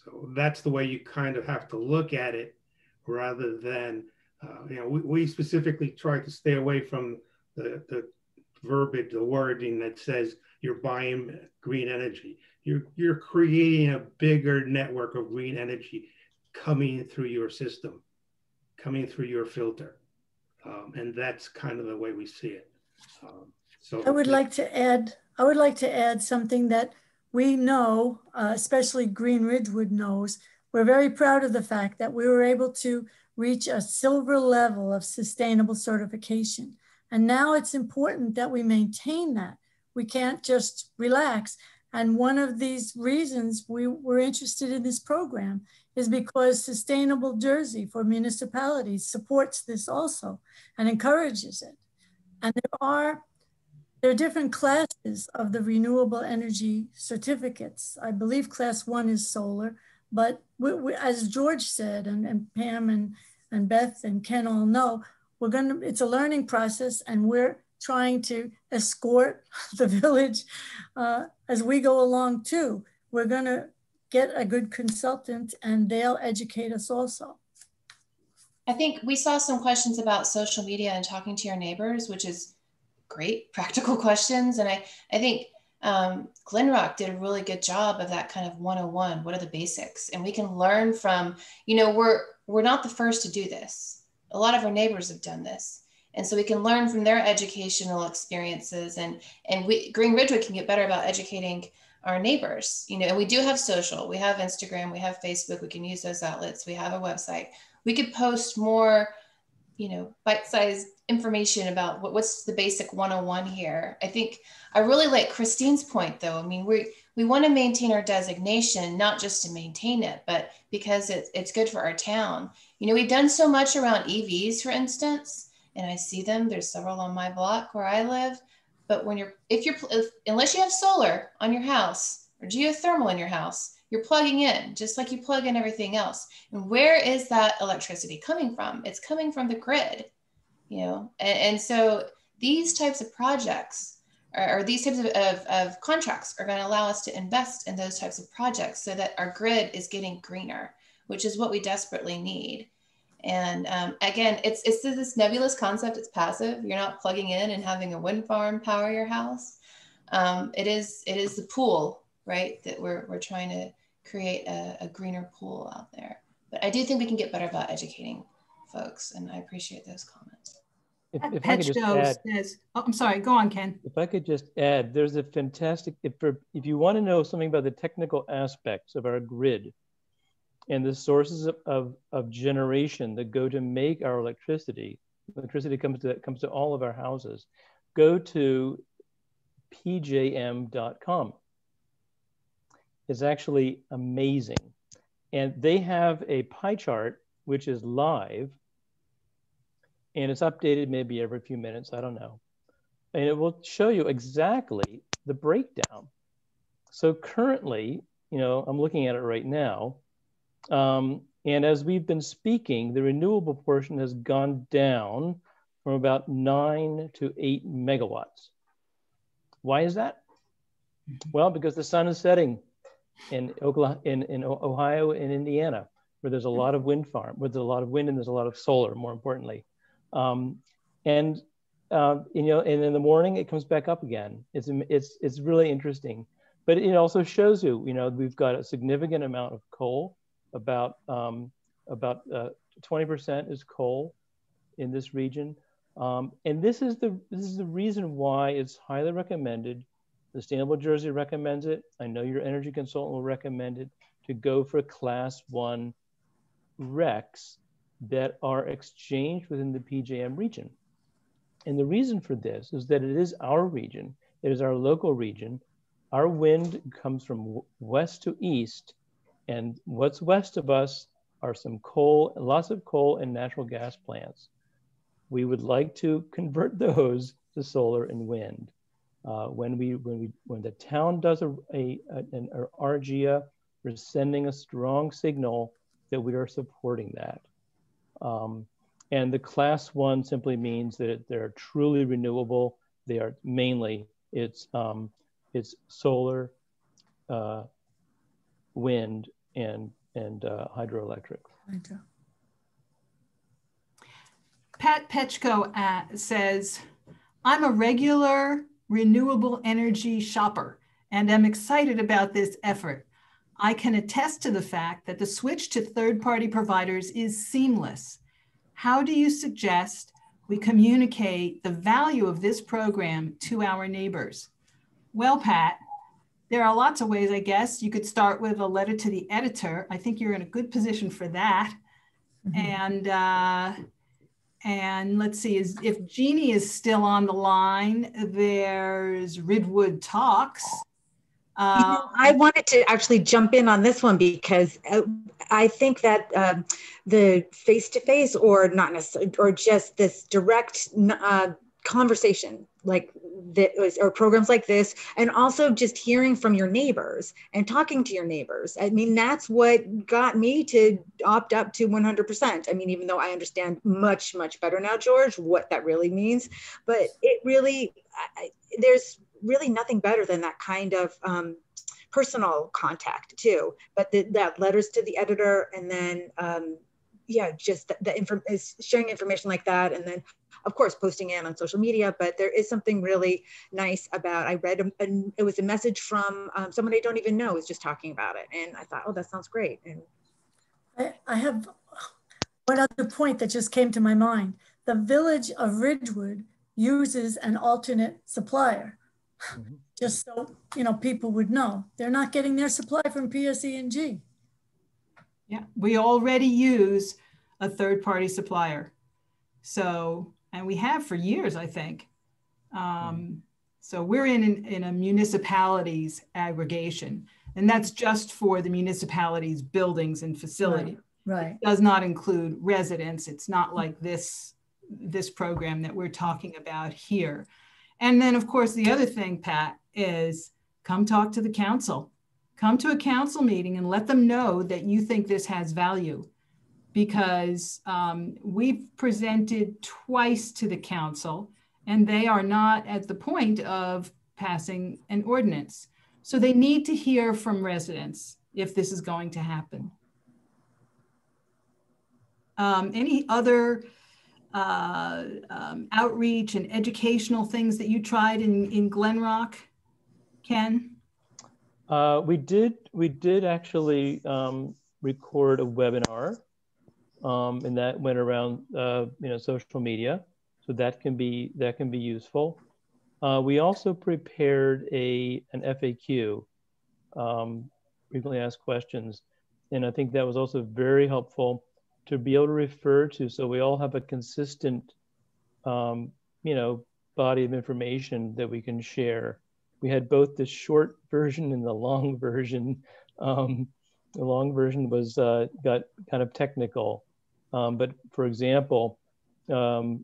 So that's the way you kind of have to look at it rather than, uh, you know, we, we specifically try to stay away from the, the verbiage, the wording that says you're buying green energy. You're, you're creating a bigger network of green energy coming through your system, coming through your filter. Um, and that's kind of the way we see it. Um, so I would like to add, I would like to add something that we know, uh, especially Green Ridgewood knows, we're very proud of the fact that we were able to reach a silver level of sustainable certification. And now it's important that we maintain that. We can't just relax. And one of these reasons we were interested in this program is because Sustainable Jersey for municipalities supports this also and encourages it. And there are there are different classes of the renewable energy certificates. I believe class one is solar, but we, we, as George said, and, and Pam and, and Beth and Ken all know, we're going to, it's a learning process and we're trying to escort the village uh, as we go along too. We're going to get a good consultant and they'll educate us also. I think we saw some questions about social media and talking to your neighbors, which is great practical questions. And I, I think um, Glen Rock did a really good job of that kind of 101. What are the basics? And we can learn from, you know, we're, we're not the first to do this. A lot of our neighbors have done this. And so we can learn from their educational experiences and, and we, Green Ridgewood can get better about educating our neighbors, you know, and we do have social, we have Instagram, we have Facebook, we can use those outlets. We have a website. We could post more, you know, bite-sized information about what, what's the basic 101 here. I think I really like Christine's point though. I mean, we we want to maintain our designation, not just to maintain it, but because it's it's good for our town. You know, we've done so much around EVs, for instance, and I see them. There's several on my block where I live. But when you're, if you're, if, unless you have solar on your house or geothermal in your house, you're plugging in just like you plug in everything else. And where is that electricity coming from? It's coming from the grid you know and, and so these types of projects or, or these types of, of, of contracts are going to allow us to invest in those types of projects so that our grid is getting greener which is what we desperately need and um, again it's it's this nebulous concept it's passive you're not plugging in and having a wind farm power your house um, it is it is the pool right that we're, we're trying to create a, a greener pool out there but i do think we can get better about educating folks and i appreciate those comments if, if I could just add, says, oh, I'm sorry, go on, Ken. If I could just add, there's a fantastic, if, for, if you want to know something about the technical aspects of our grid and the sources of, of, of generation that go to make our electricity, electricity comes to, comes to all of our houses, go to pjm.com. It's actually amazing. And they have a pie chart, which is live and it's updated maybe every few minutes, I don't know. And it will show you exactly the breakdown. So currently, you know, I'm looking at it right now. Um, and as we've been speaking, the renewable portion has gone down from about nine to eight megawatts. Why is that? Well, because the sun is setting in, Oklahoma, in, in Ohio and Indiana, where there's a lot of wind farm, where there's a lot of wind and there's a lot of solar, more importantly. Um, and uh, you know, and in the morning it comes back up again. It's it's it's really interesting, but it also shows you, you know, we've got a significant amount of coal. About um, about uh, 20% is coal in this region, um, and this is the this is the reason why it's highly recommended. Sustainable Jersey recommends it. I know your energy consultant will recommend it to go for class one RECs that are exchanged within the PJM region. And the reason for this is that it is our region, it is our local region. Our wind comes from west to east, and what's west of us are some coal, lots of coal and natural gas plants. We would like to convert those to solar and wind. Uh, when we when we when the town does a, a, an RGIA, we're sending a strong signal that we are supporting that. Um, and the class one simply means that they're truly renewable. They are mainly, it's, um, it's solar, uh, wind, and, and uh, hydroelectric. Pat Petchko uh, says, I'm a regular renewable energy shopper and am excited about this effort. I can attest to the fact that the switch to third party providers is seamless. How do you suggest we communicate the value of this program to our neighbors? Well, Pat, there are lots of ways, I guess. You could start with a letter to the editor. I think you're in a good position for that. Mm-hmm. And uh, and let's see, is, if Jeannie is still on the line, there's Ridgewood Talks. Uh, you know, um, I wanted to actually jump in on this one because uh, I think that um, the face to face, or not necessarily, or just this direct uh, conversation, like this, or programs like this, and also just hearing from your neighbors and talking to your neighbors. I mean, that's what got me to opt up to 100%. I mean, even though I understand much, much better now, George, what that really means, but it really, I, there's really nothing better than that kind of um, personal contact too. But the, that letters to the editor, and then um, yeah, just the, the info is sharing information like that, and then of course posting it on social media. But there is something really nice about. I read a, a, it was a message from um, someone I don't even know is just talking about it, and I thought, oh, that sounds great. And I, I have one other point that just came to my mind. The village of Ridgewood uses an alternate supplier. Mm-hmm. Just so you know, people would know they're not getting their supply from PSE&G. Yeah, we already use a third-party supplier, so and we have for years, I think. Um, so we're in, in in a municipalities aggregation, and that's just for the municipalities' buildings and facility. Right. right. It does not include residents. It's not like this this program that we're talking about here. And then, of course, the other thing, Pat, is come talk to the council. Come to a council meeting and let them know that you think this has value because um, we've presented twice to the council and they are not at the point of passing an ordinance. So they need to hear from residents if this is going to happen. Um, any other uh, um, outreach and educational things that you tried in, in Glen Rock, Ken? Uh, we did we did actually um, record a webinar, um, and that went around uh, you know social media, so that can be that can be useful. Uh, we also prepared a an FAQ, um, frequently asked questions, and I think that was also very helpful to be able to refer to. So we all have a consistent um, you know body of information that we can share we had both the short version and the long version um, the long version was uh, got kind of technical um, but for example um,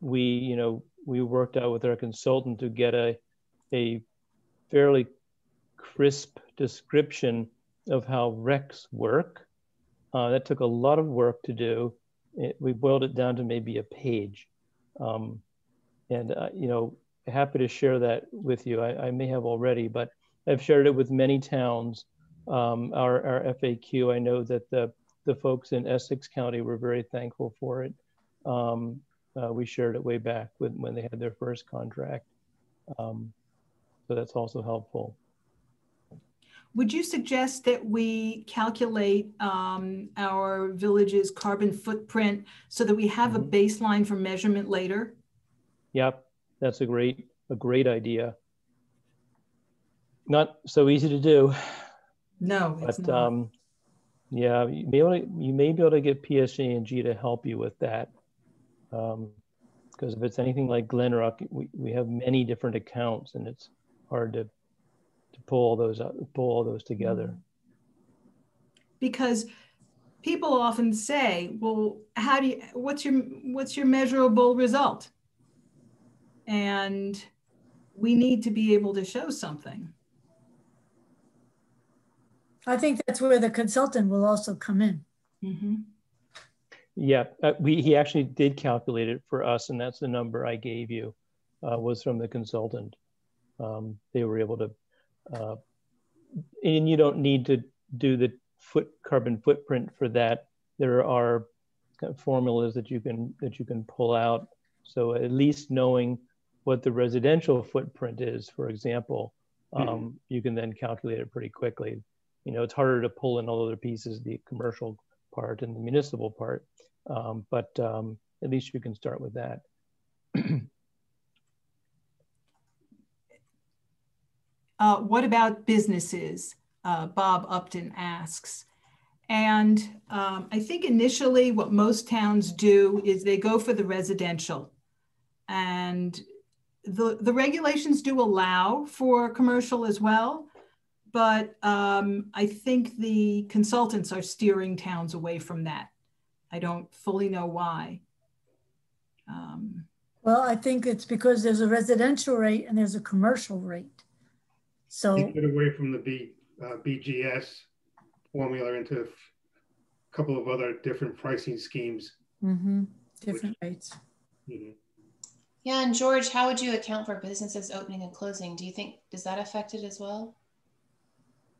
we you know we worked out with our consultant to get a a fairly crisp description of how RECs work. Uh, that took a lot of work to do. It, we boiled it down to maybe a page. Um, and, uh, you know, happy to share that with you. I, I, may have already, but I've shared it with many towns. Um, our, our FAQ, I know that the, the folks in Essex County were very thankful for it. Um, uh, we shared it way back with, when they had their first contract. Um, so that's also helpful. Would you suggest that we calculate um, our village's carbon footprint so that we have mm-hmm. a baseline for measurement later? Yep, that's a great a great idea. Not so easy to do. No, but um, yeah, you may, to, you may be able to get PSE&G to help you with that. Because um, if it's anything like Glen Rock, we, we have many different accounts and it's hard to to pull all those up, pull all those together. Because people often say, "Well, how do you? What's your what's your measurable result?" And we need to be able to show something. I think that's where the consultant will also come in. Mm-hmm. Yeah, uh, we he actually did calculate it for us, and that's the number I gave you uh, was from the consultant. Um, they were able to uh, and you don't need to do the foot carbon footprint for that. There are formulas that you can that you can pull out. So at least knowing what the residential footprint is, for example, um, mm-hmm. you can then calculate it pretty quickly. You know, it's harder to pull in all the other pieces, the commercial part and the municipal part, um, but um, at least you can start with that. Uh, what about businesses? Uh, Bob Upton asks. And um, I think initially what most towns do is they go for the residential. And the, the regulations do allow for commercial as well. But um, I think the consultants are steering towns away from that. I don't fully know why. Um, well, I think it's because there's a residential rate and there's a commercial rate. So get away from the B, uh, BGS formula into a couple of other different pricing schemes. Mm-hmm. Different which, rates. Mm-hmm. Yeah, and George, how would you account for businesses opening and closing? Do you think does that affect it as well?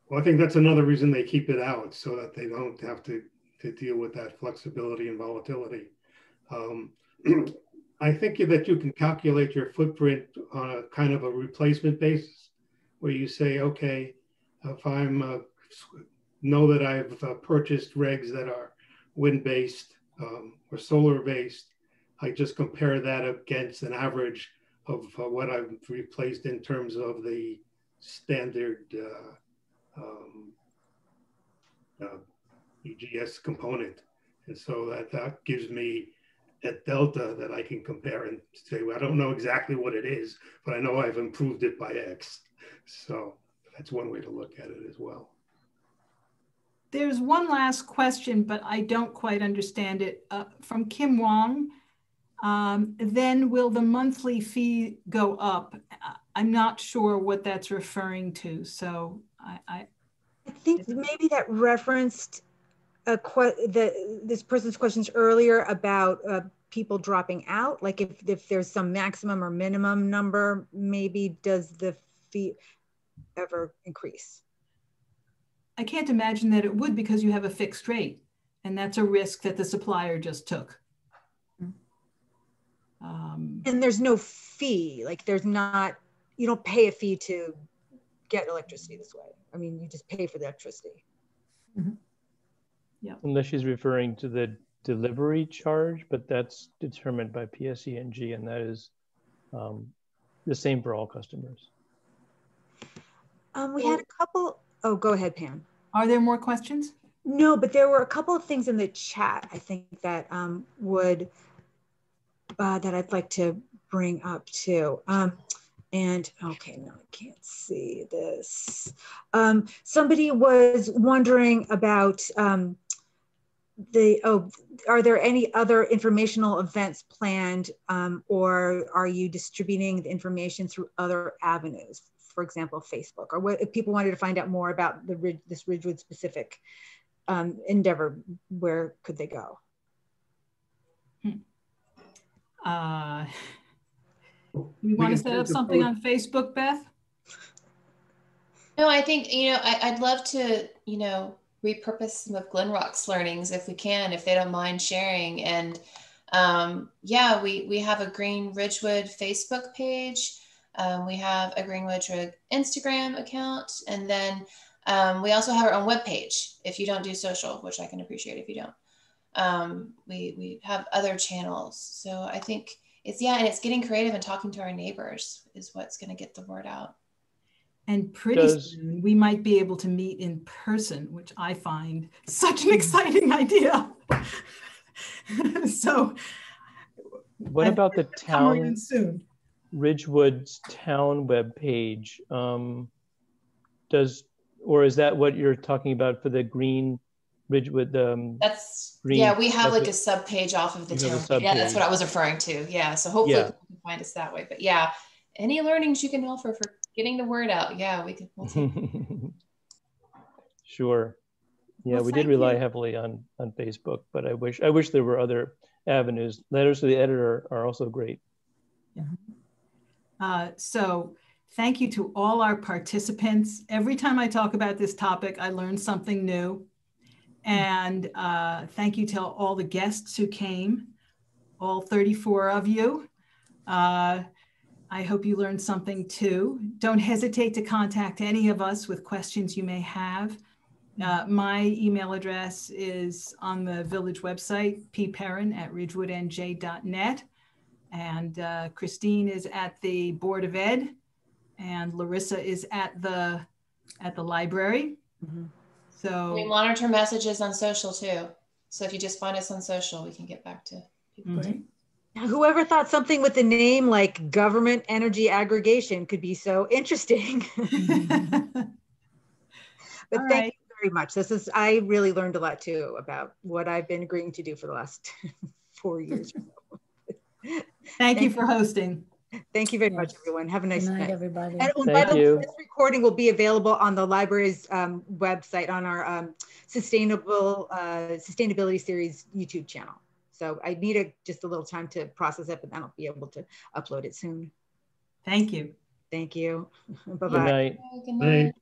Well, I think that's another reason they keep it out so that they don't have to to deal with that flexibility and volatility. Um, I think that you can calculate your footprint on a kind of a replacement basis where you say, okay, if I'm uh, know that I've uh, purchased RECs that are wind-based um, or solar-based, I just compare that against an average of uh, what I've replaced in terms of the standard uh, um, uh, component. And so that, that gives me a delta that I can compare and say, well, I don't know exactly what it is, but I know I've improved it by X. So that's one way to look at it as well. There's one last question, but I don't quite understand it. Uh, from Kim Wong, um, then will the monthly fee go up? I'm not sure what that's referring to. So I, I, I think maybe that referenced a que- the, this person's questions earlier about uh, people dropping out. Like if, if there's some maximum or minimum number, maybe does the fee ever increase? I can't imagine that it would because you have a fixed rate and that's a risk that the supplier just took. Um, and there's no fee, like there's not, you don't pay a fee to get electricity this way. I mean, you just pay for the electricity. Mm-hmm. Yeah. Unless she's referring to the delivery charge, but that's determined by PSE&G and that is um, the same for all customers. Um, we had a couple. Oh, go ahead, Pam. Are there more questions? No, but there were a couple of things in the chat. I think that um, would uh, that I'd like to bring up too. Um, and okay, no, I can't see this. Um, somebody was wondering about um, the oh, are there any other informational events planned, um, or are you distributing the information through other avenues? for example, Facebook? Or what if people wanted to find out more about the this Ridgewood specific um, endeavor, where could they go? Uh, we want to set up something on Facebook, Beth? No, I think, you know, I, would love to, you know, repurpose some of Glen Rock's learnings if we can, if they don't mind sharing. And um, yeah, we, we have a Green Ridgewood Facebook page. Um, we have a Green Ridgewood Instagram account. And then um, we also have our own webpage if you don't do social, which I can appreciate if you don't. Um, we, we have other channels. So I think it's, yeah, and it's getting creative and talking to our neighbors is what's going to get the word out. And pretty Does, soon we might be able to meet in person, which I find such an exciting idea. so, what I about the town soon? Ridgewood's town web page? Um, does or is that what you're talking about for the green Ridgewood? Um, that's green, yeah. We have like a sub page off of the town. Yeah, that's what I was referring to. Yeah. So hopefully yeah. you can find us that way. But yeah, any learnings you can offer for getting the word out. Yeah, we could. We'll sure. Yeah, well, we did rely you. heavily on on Facebook, but I wish I wish there were other avenues. Letters to the editor are also great. Yeah. Uh, so thank you to all our participants. Every time I talk about this topic, I learn something new. And uh, thank you to all the guests who came, all 34 of you. Uh, I hope you learned something too. Don't hesitate to contact any of us with questions you may have. Uh, my email address is on the village website, pperron at ridgewoodnj.net. And uh, Christine is at the Board of Ed, and Larissa is at the at the library. Mm-hmm. So we monitor messages on social too. So if you just find us on social, we can get back to people. Mm-hmm. Whoever thought something with the name like government energy aggregation could be so interesting. but All thank right. you very much. This is, I really learned a lot too about what I've been agreeing to do for the last four years. thank, thank, you for hosting. Thank you very much, everyone. Have a nice night, night. everybody. And oh, by the way, this recording will be available on the library's um, website on our um, sustainable uh, sustainability series YouTube channel. So I need a, just a little time to process it, but then I'll be able to upload it soon. Thank you. Thank you. Bye-bye. Good night. Good night.